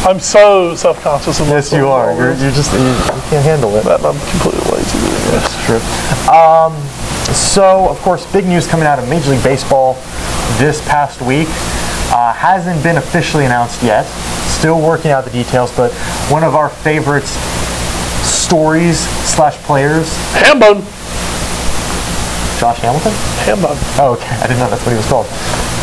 I'm so self-conscious of Yes, you are. You're, you're just you, you can't handle it. That I'm completely lazy. That's true. Um, so, of course, big news coming out of Major League Baseball this past week. Uh, hasn't been officially announced yet. Still working out the details, but one of our favorite stories slash players, Hambone. Josh Hamilton. Hambone. Oh, okay. I didn't know that's what he was called.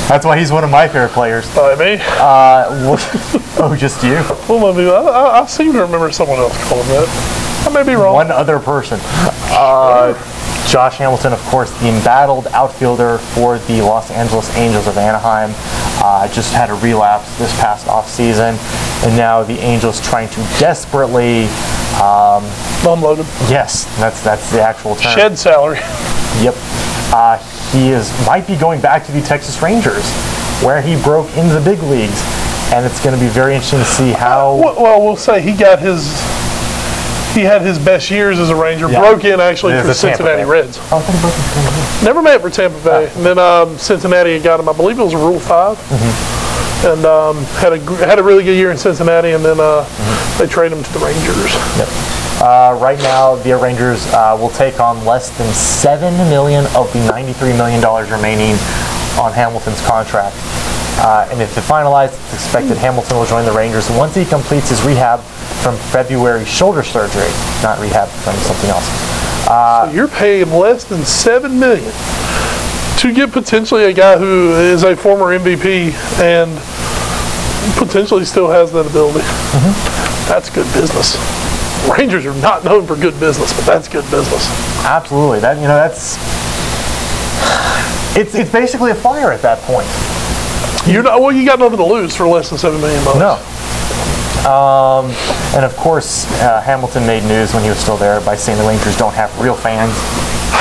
That's why he's one of my favorite players. By me. Uh, well- oh, just you. Well, maybe, I, I, I seem to remember someone else calling that. I may be wrong. One other person. Uh, Josh Hamilton, of course, the embattled outfielder for the Los Angeles Angels of Anaheim, uh, just had a relapse this past offseason. And now the Angels trying to desperately, Unload him. yes, that's that's the actual term. Shed salary. Yep. Uh, he is might be going back to the Texas Rangers, where he broke into the big leagues. And it's going to be very interesting to see how. Well, well, we'll say he got his. He had his best years as a Ranger. Yeah. Broke in actually Yeah, for the Tampa Cincinnati Bay. Reds. Oh, I thought he broke into the Rangers. Never met for Tampa Bay. And then um, Cincinnati got him. I believe it was a Rule 5 and um, had a had a really good year in Cincinnati. And then uh, they traded him to the Rangers. Yep. Uh, right now, the Rangers uh, will take on less than seven million of the ninety-three million dollars remaining on Hamilton's contract. Uh, and if it finalized, it's expected Hamilton will join the Rangers once he completes his rehab from February shoulder surgery, not rehab from something else. So you're paying less than seven million to get potentially a guy who is a former MVP and potentially still has that ability. That's good business. Rangers are not known for good business, but that's good business. Absolutely, that you know that's it's it's basically a fire at that point. You're not well. You got nothing to lose for less than seven million bucks. No. Um, and of course, uh, Hamilton made news when he was still there by saying the Rangers don't have real fans.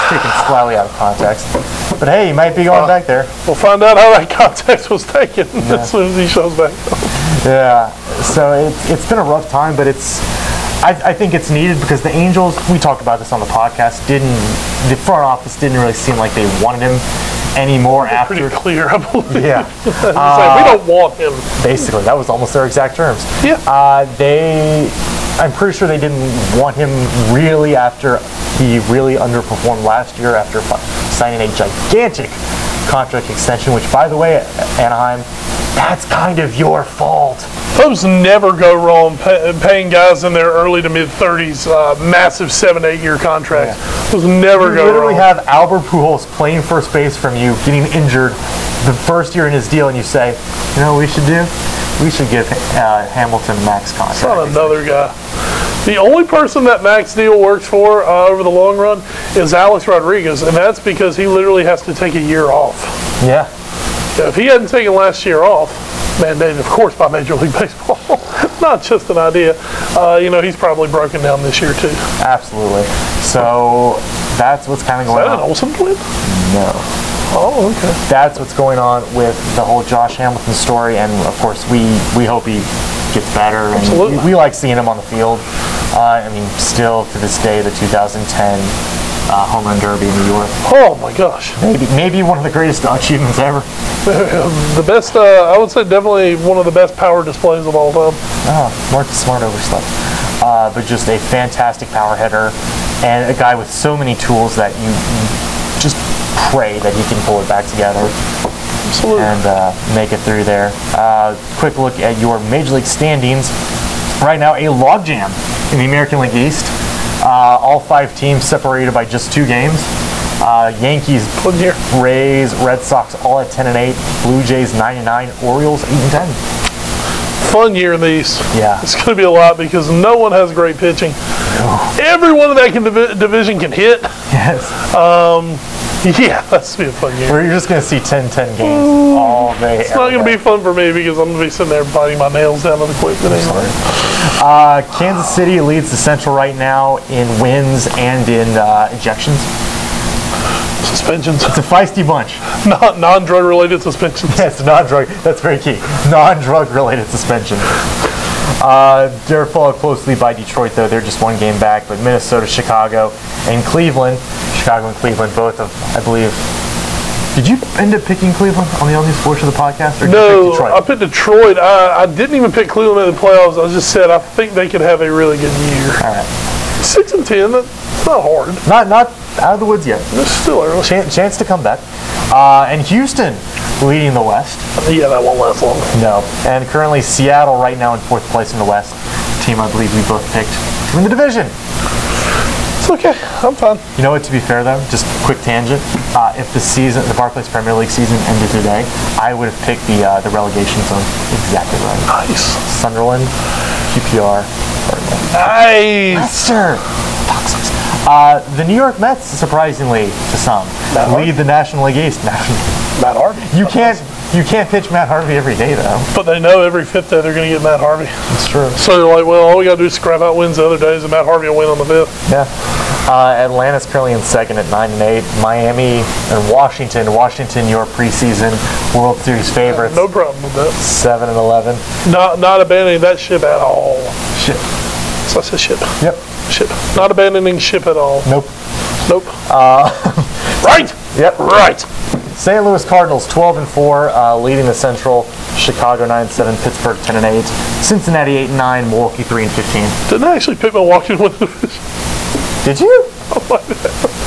Taken slightly out of context. But hey, he might be going back there. We'll find out how that context was taken as soon as he shows back. Yeah. So it, it's been a rough time, but it's. I, I think it's needed because the Angels. We talked about this on the podcast. Didn't the front office didn't really seem like they wanted him anymore Pretty after. clear, I believe. Yeah. It's like, we don't want him. Basically, that was almost their exact terms. Yeah. Uh, they, I'm pretty sure they didn't want him really after he really underperformed last year after signing a gigantic contract extension. Which, by the way, Anaheim, that's kind of your fault. Those never go wrong pay, paying guys in their early to mid 30s uh, massive seven, eight year contracts. Those never You go literally wrong. have Albert Pujols playing first base from you, getting injured the first year in his deal, and you say, you know what we should do? We should give uh, Hamilton max contract. Not another guy. The only person that max deal works for uh, over the long run is Alex Rodriguez, and that's because he literally has to take a year off. Yeah. Yeah, if he hadn't taken last year off, mandated, of course, by Major League Baseball, not just an idea, uh, you know, he's probably broken down this year too. Absolutely. So that's what's kind of going that an on. Olsen twin? No. Oh, okay. That's what's going on with the whole Josh Hamilton story, and of course, we we hope he gets better. And Absolutely. We, we like seeing him on the field. Uh, I mean, still to this day, the 2010 uh, home run derby in New York, Oh my gosh. maybe maybe one of the greatest achievements ever. The best, uh, I would say definitely one of the best power displays of all time. Oh, Marcus Smart overslept. Uh, but just a fantastic power hitter and a guy with so many tools that you, you just pray that he can pull it back together Absolutely. and uh, make it through there. Uh, quick look at your Major League standings. Right now, a logjam in the American League East. Uh, all five teams separated by just two games. Uh, Yankees. Rays, Red Sox all at 10 and 8. Blue Jays 9 and 9. Orioles 8 and 10. Fun year in the East. Yeah. It's going to be a lot because no one has great pitching. Everyone in that can divi- division can hit. Yes. Um, Yeah, that's going to be a fun year. We're just going to see 10-10 games all day. It's not going to be fun for me because I'm going to be sitting there biting my nails down to the quick. Uh, Kansas City leads the Central right now in wins and in uh, ejections. Suspensions, It's a feisty bunch. not non-drug related suspensions. Yes, non-drug. That's very key. Non-drug related suspension. Uh, they're followed closely by Detroit, though. They're just one game back. But Minnesota, Chicago, and Cleveland. Chicago and Cleveland, both of, I believe. Did you end up picking Cleveland on the only Sports of the podcast, or did you No, pick Detroit? I picked Detroit. I, I didn't even pick Cleveland in the playoffs. I just said I think they could have a really good year. All right. Six and ten, that's not hard. Not not out of the woods yet. It's still early. Chance, chance to come back. Uh, and Houston leading the West. Yeah, that won't last long. No. And currently Seattle right now in fourth place in the West. Team I believe we both picked to win the division. It's okay. I'm fine. You know what? To be fair though, just quick tangent. Uh, if the season, the Barclays Premier League season ended today, I would have picked the uh, the relegation zone exactly right. Nice. Sunderland, QPR. Nice. Leicester. Foxes. Uh, the New York Mets, surprisingly to some, lead the National League East. Matt Harvey. You can't you can't pitch Matt Harvey every day though. But they know every fifth day they're going to get Matt Harvey. It's true. So they're like, well, all we got to do is scrap out wins the other days, and Matt Harvey will win on the fifth. Yeah. Uh, Atlanta's currently in second at nine and eight. Miami and Washington. Washington, your preseason World Series favorites, No problem with that. seven and eleven. Not not abandoning that ship at all. Shit. So I said ship. Yep. Ship. Not abandoning ship at all. Nope. Nope. right. Yep. Right. St. Louis Cardinals, 12 and 4, uh, leading the Central. Chicago 9 and 7, Pittsburgh 10 and 8, Cincinnati 8 and 9, Milwaukee 3 and 15. Didn't I actually pick Milwaukee to win the division? Did you? I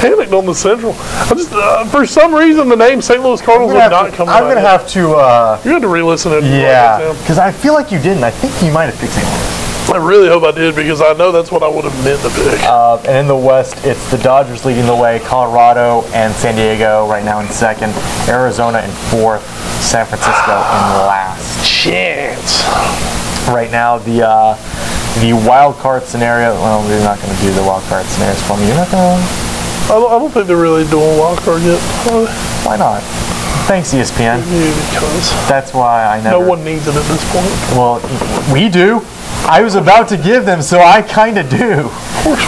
Panicked on the Central. I just uh, for some reason the name St. Louis Cardinals would not have come. to, I'm gonna have to. Uh, You had to re-listen to it. yeah, because I feel like you didn't. I think you might have picked St. Louis. I really hope I did because I know that's what I would have meant to pick. Uh, and in the West, it's the Dodgers leading the way, Colorado and San Diego right now in second, Arizona in fourth, San Francisco in last. Chance. Right now, the uh, the wild card scenario. Well, you're not going to do the wild card scenarios for me. You're not going to. I don't, I don't think they're really doing wild card yet. Why not? Thanks, ESPN. yeah, because That's why I never. no one needs it at this point. Well, we do. I was about to give them, so I kind of do.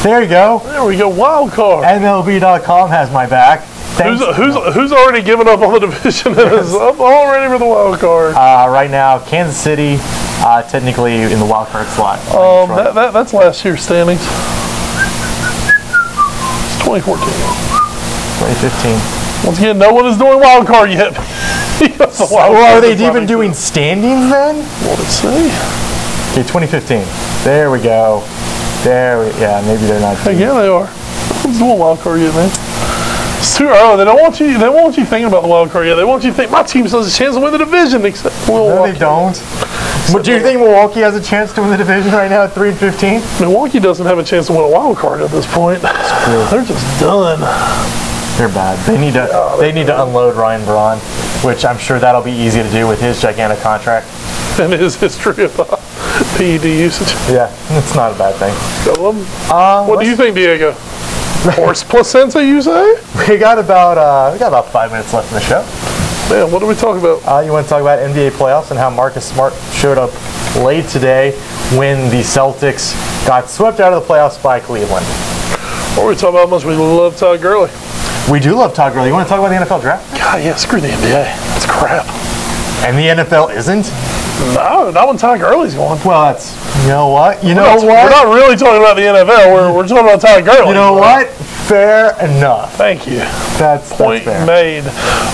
There you go. There we go. Wild card. MLB.com has my back. Thanks. Who's, who's, who's already given up on the division and is up already for the wild card? Uh, right now, Kansas City, uh, technically in the wild card slot. Um, that, that, that's last year's standings. It's 2014. 2015. Once again, no one is doing wild card yet. The wild Well, are they even doing standings then? What did it say? Okay, 2015. There we go. There we, yeah, maybe they're not. Heck yeah, they are. No one's doing wild card yet, man. It's too early. They don't want you. They don't want you thinking about the wild card yet. They want you to think my team still has a chance to win the division. Except No, Milwaukee. they don't. But do you think Milwaukee has a chance to win the division right now at 3 and 15? Milwaukee doesn't have a chance to win a wild card at this point. They're just done. They're bad. They need to. Oh, they need to unload Ryan Braun, which I'm sure that'll be easy to do with his gigantic contract. And his history of PED usage. Yeah, it's not a bad thing. Them. Uh, What do you think, Diego? Horse placenta, you say? We got about uh, we got about five minutes left in the show. Man, what are we talking about? Uh, you want to talk about NBA playoffs and how Marcus Smart showed up late today when the Celtics got swept out of the playoffs by Cleveland. Or we talking about how much we love Todd Gurley? We do love Todd Gurley. You want to talk about the NFL draft? God, yeah, screw the NBA. That's crap. And the NFL isn't? No, not when Todd Gurley's going. Well, that's you know what you know We're not- what We're not really talking about the NFL. We're, we're talking about Todd Gurley. you know what. Fair enough. Thank you. That's, that's Point fair. made.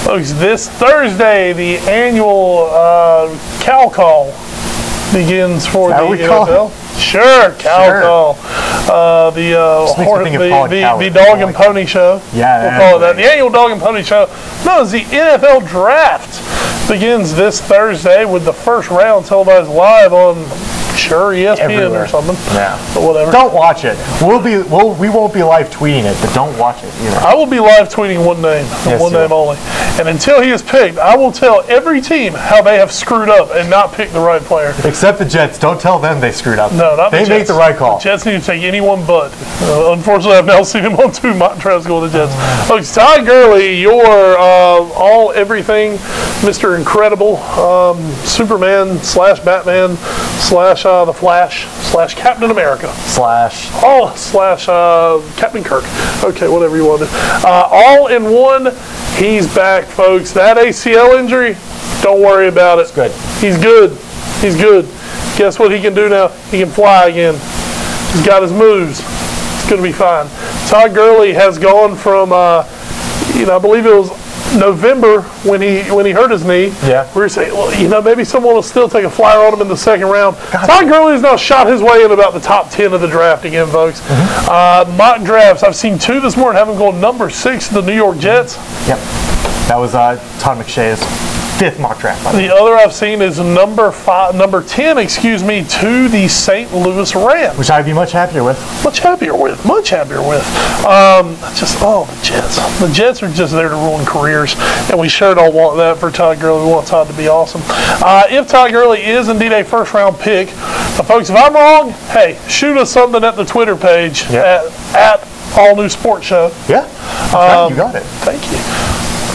Folks, this Thursday, the annual uh, cow call begins for the what we call NFL. Sure, cow Sure. call. Uh, the uh, Just makes me hor- think of the, the, the dog and pony show. Yeah, we'll call it that. The annual dog and pony show. No, it's the NFL draft begins this Thursday with the first round televised live on sure ESPN Everywhere. or something. Yeah. But whatever. Don't watch it. We'll be we'll, we won't be live tweeting it, but don't watch it either. I will be live tweeting one name, Yes, one name will. only. And until he is picked, I will tell every team how they have screwed up and not picked the right player. Except the Jets. Don't tell them they screwed up. No, not they the make the right call. The Jets need to take anyone but. Uh, unfortunately, I've now seen him on two mock drafts go with the Jets. Folks, Todd Gurley, your uh, all everything, Mr. Incredible, um, Superman slash Batman slash uh, the Flash slash Captain America. Slash. Oh, slash uh, Captain Kirk. Okay, whatever you want to. Uh, all in one. He's back, folks. That ACL injury, don't worry about it. It's good. He's good. He's good. Guess what he can do now? He can fly again. He's got his moves. It's going to be fine. Todd Gurley has gone from, uh, you know, I believe it was November when he when he hurt his knee. Yeah. We were saying, well, you know, maybe someone will still take a flyer on him in the second round. Todd Gurley has now shot his way in about the top 10 of the draft again, folks. Uh, mock drafts, I've seen two this morning, having gone number six to the New York Jets. Yep. That was uh, Todd McShay's fifth mock draft. the. Other I've seen is number five, number 10, excuse me, to the St. Louis Rams. Which I'd be much happier with. Much happier with, much happier with. Um, just, oh, the Jets. The Jets are just there to ruin careers, and we sure don't want that for Todd Gurley. We want Todd to be awesome. Uh, if Todd Gurley is indeed a first round pick, uh, folks, if I'm wrong, hey, shoot us something at the Twitter page Yeah. at, at All New Sports Show. Yeah. Right, you got it. Thank you.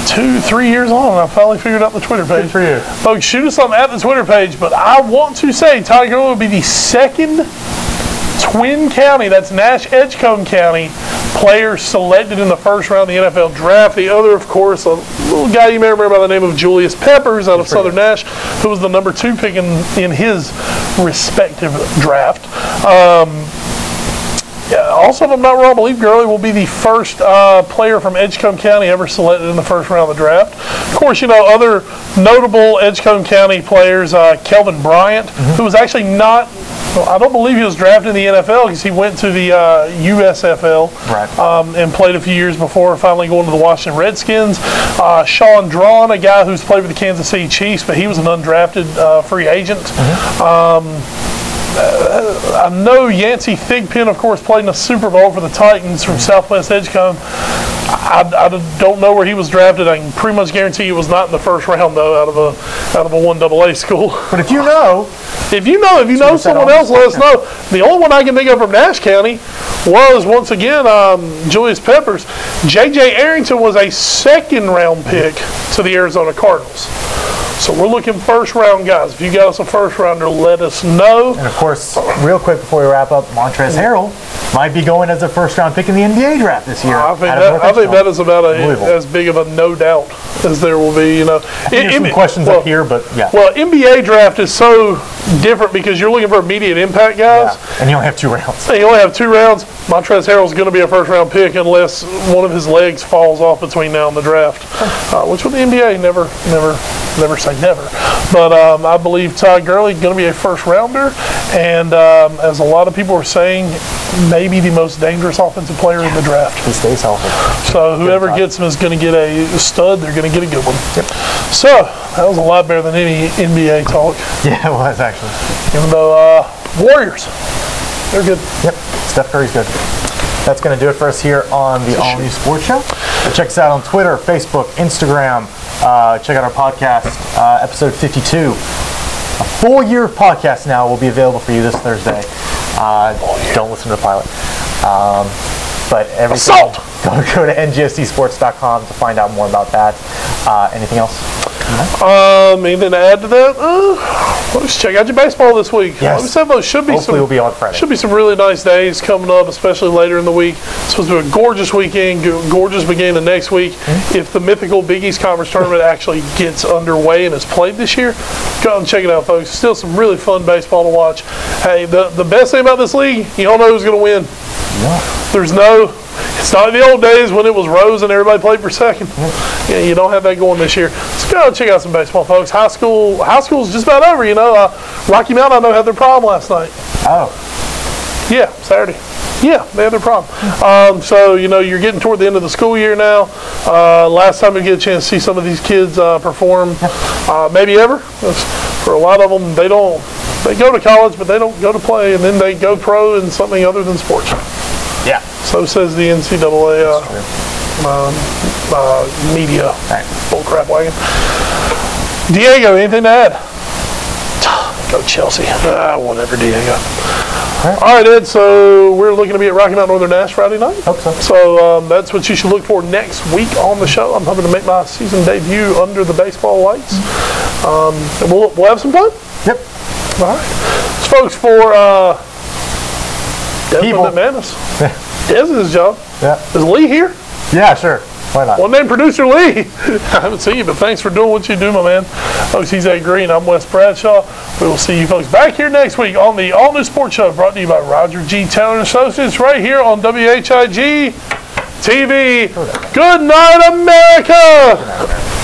Two, three years on, I finally figured out the Twitter page. for you. Folks, shoot us something at the Twitter page, but I want to say Gurley will be the second Twin County, that's Nash Edgecombe County, player selected in the first round of the NFL draft. The other, of course, a little guy you may remember by the name of Julius Peppers out of Southern Nash, who was the number two pick in, in his respective draft. Um, yeah, also, if I'm not wrong, I believe Gurley will be the first uh, player from Edgecombe County ever selected in the first round of the draft. Of course, you know, other notable Edgecombe County players, uh, Kelvin Bryant, who was actually not, well, I don't believe he was drafted in the NFL because he went to the uh, USFL Right. um, and played a few years before finally going to the Washington Redskins. Uh, Shaun Draughn, a guy who's played with the Kansas City Chiefs, but he was an undrafted uh, free agent. I know Yancey Thigpen, of course, played in the Super Bowl for the Titans from Southwest Edgecombe. I, I don't know where he was drafted. I can pretty much guarantee he was not in the first round, though, out of a out of a one double A school. But if you know, If you know, if you know someone else, let us know. The only one I can think of from Nash County was once again um, Julius Peppers. J.J. Arrington was a second round pick to the Arizona Cardinals. So we're looking first round guys. If you got us a first rounder, let us know. and of course, real quick before we wrap up, Montrezl Harrell might be going as a first round pick in the NBA draft this year. I think that, I think that is about a, as big of a no doubt as there will be. You know, There's some M- questions well, up here, but yeah. Well, NBA draft is so different because you're looking for immediate impact guys. yeah. And you only have two rounds. And You only have two rounds. Montrezl Harrell's going to be a first round pick unless one of his legs falls off between now and the draft, uh, which with the NBA never, never, never say never. But um, I believe Todd Gurley going to be a first rounder, and um, as a lot of people are saying, maybe the most dangerous offensive player in the draft. He stays healthy. So whoever gets him is going to get a stud. They're going to get a good one. Yep. So that was a lot better than any NBA talk. Yeah, it was actually. Even though uh, Warriors, they're good. Yep, Steph Curry's good. That's going to do it for us here on the All New Sports Show. Check us out on Twitter, Facebook, Instagram. Uh, check out our podcast, uh, episode 52. A full year of podcast now will be available for you this Thursday. Uh, don't listen to the pilot. Um, but everything. Assault! Go, go to ngsdsports.com to find out more about that. Uh, anything else? Um, anything to add to that? Uh, let's check out your baseball this week. Yes. Like said, there should be Hopefully some. we'll be on Friday. Should be some really nice days coming up, especially later in the week. It's supposed to be a gorgeous weekend, go- gorgeous beginning of next week. Mm-hmm. If the mythical Big East Conference tournament actually gets underway and is played this year, go out and check it out, folks. Still some really fun baseball to watch. Hey, the the best thing about this league, you don't know who's going to win. There's no. It's not the old days when it was Rose and everybody played for second. Yeah, you don't have that going this year. Let's go check out some baseball, folks. High school, high school's just about over. You know, uh, Rocky Mountain, I know had their prom last night. Oh, Yeah, Saturday. Yeah, they had their prom. Um, so you know, you're getting toward the end of the school year now. Uh, last time we get a chance to see some of these kids uh, perform, uh, maybe ever. For a lot of them, they don't. They go to college, but they don't go to play, and then they go pro in something other than sports. So says the NCAA uh, um, uh, media Right. bullcrap wagon. Diego, anything to add? Go Chelsea. Ah, whatever, Diego. All right, Ed. So we're looking to be at Rocky Mount Northern Nash Friday night. Hope so. So um, that's what you should look for next week on the show. I'm hoping to make my season debut under the baseball lights. Um, and we'll, we'll have some fun. Yep. All right. It's folks for uh, McManus. Des is his job. Yeah. Is Lee here? Yeah, sure. Why not? One name producer Lee. I haven't seen you, but thanks for doing what you do, my man. Folks, he's Ed Green. I'm Wes Bradshaw. We will see you folks back here next week on the All New Sports Show brought to you by Roger G. Taylor Associates right here on WHIG TV. Good night, America.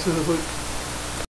是的，会。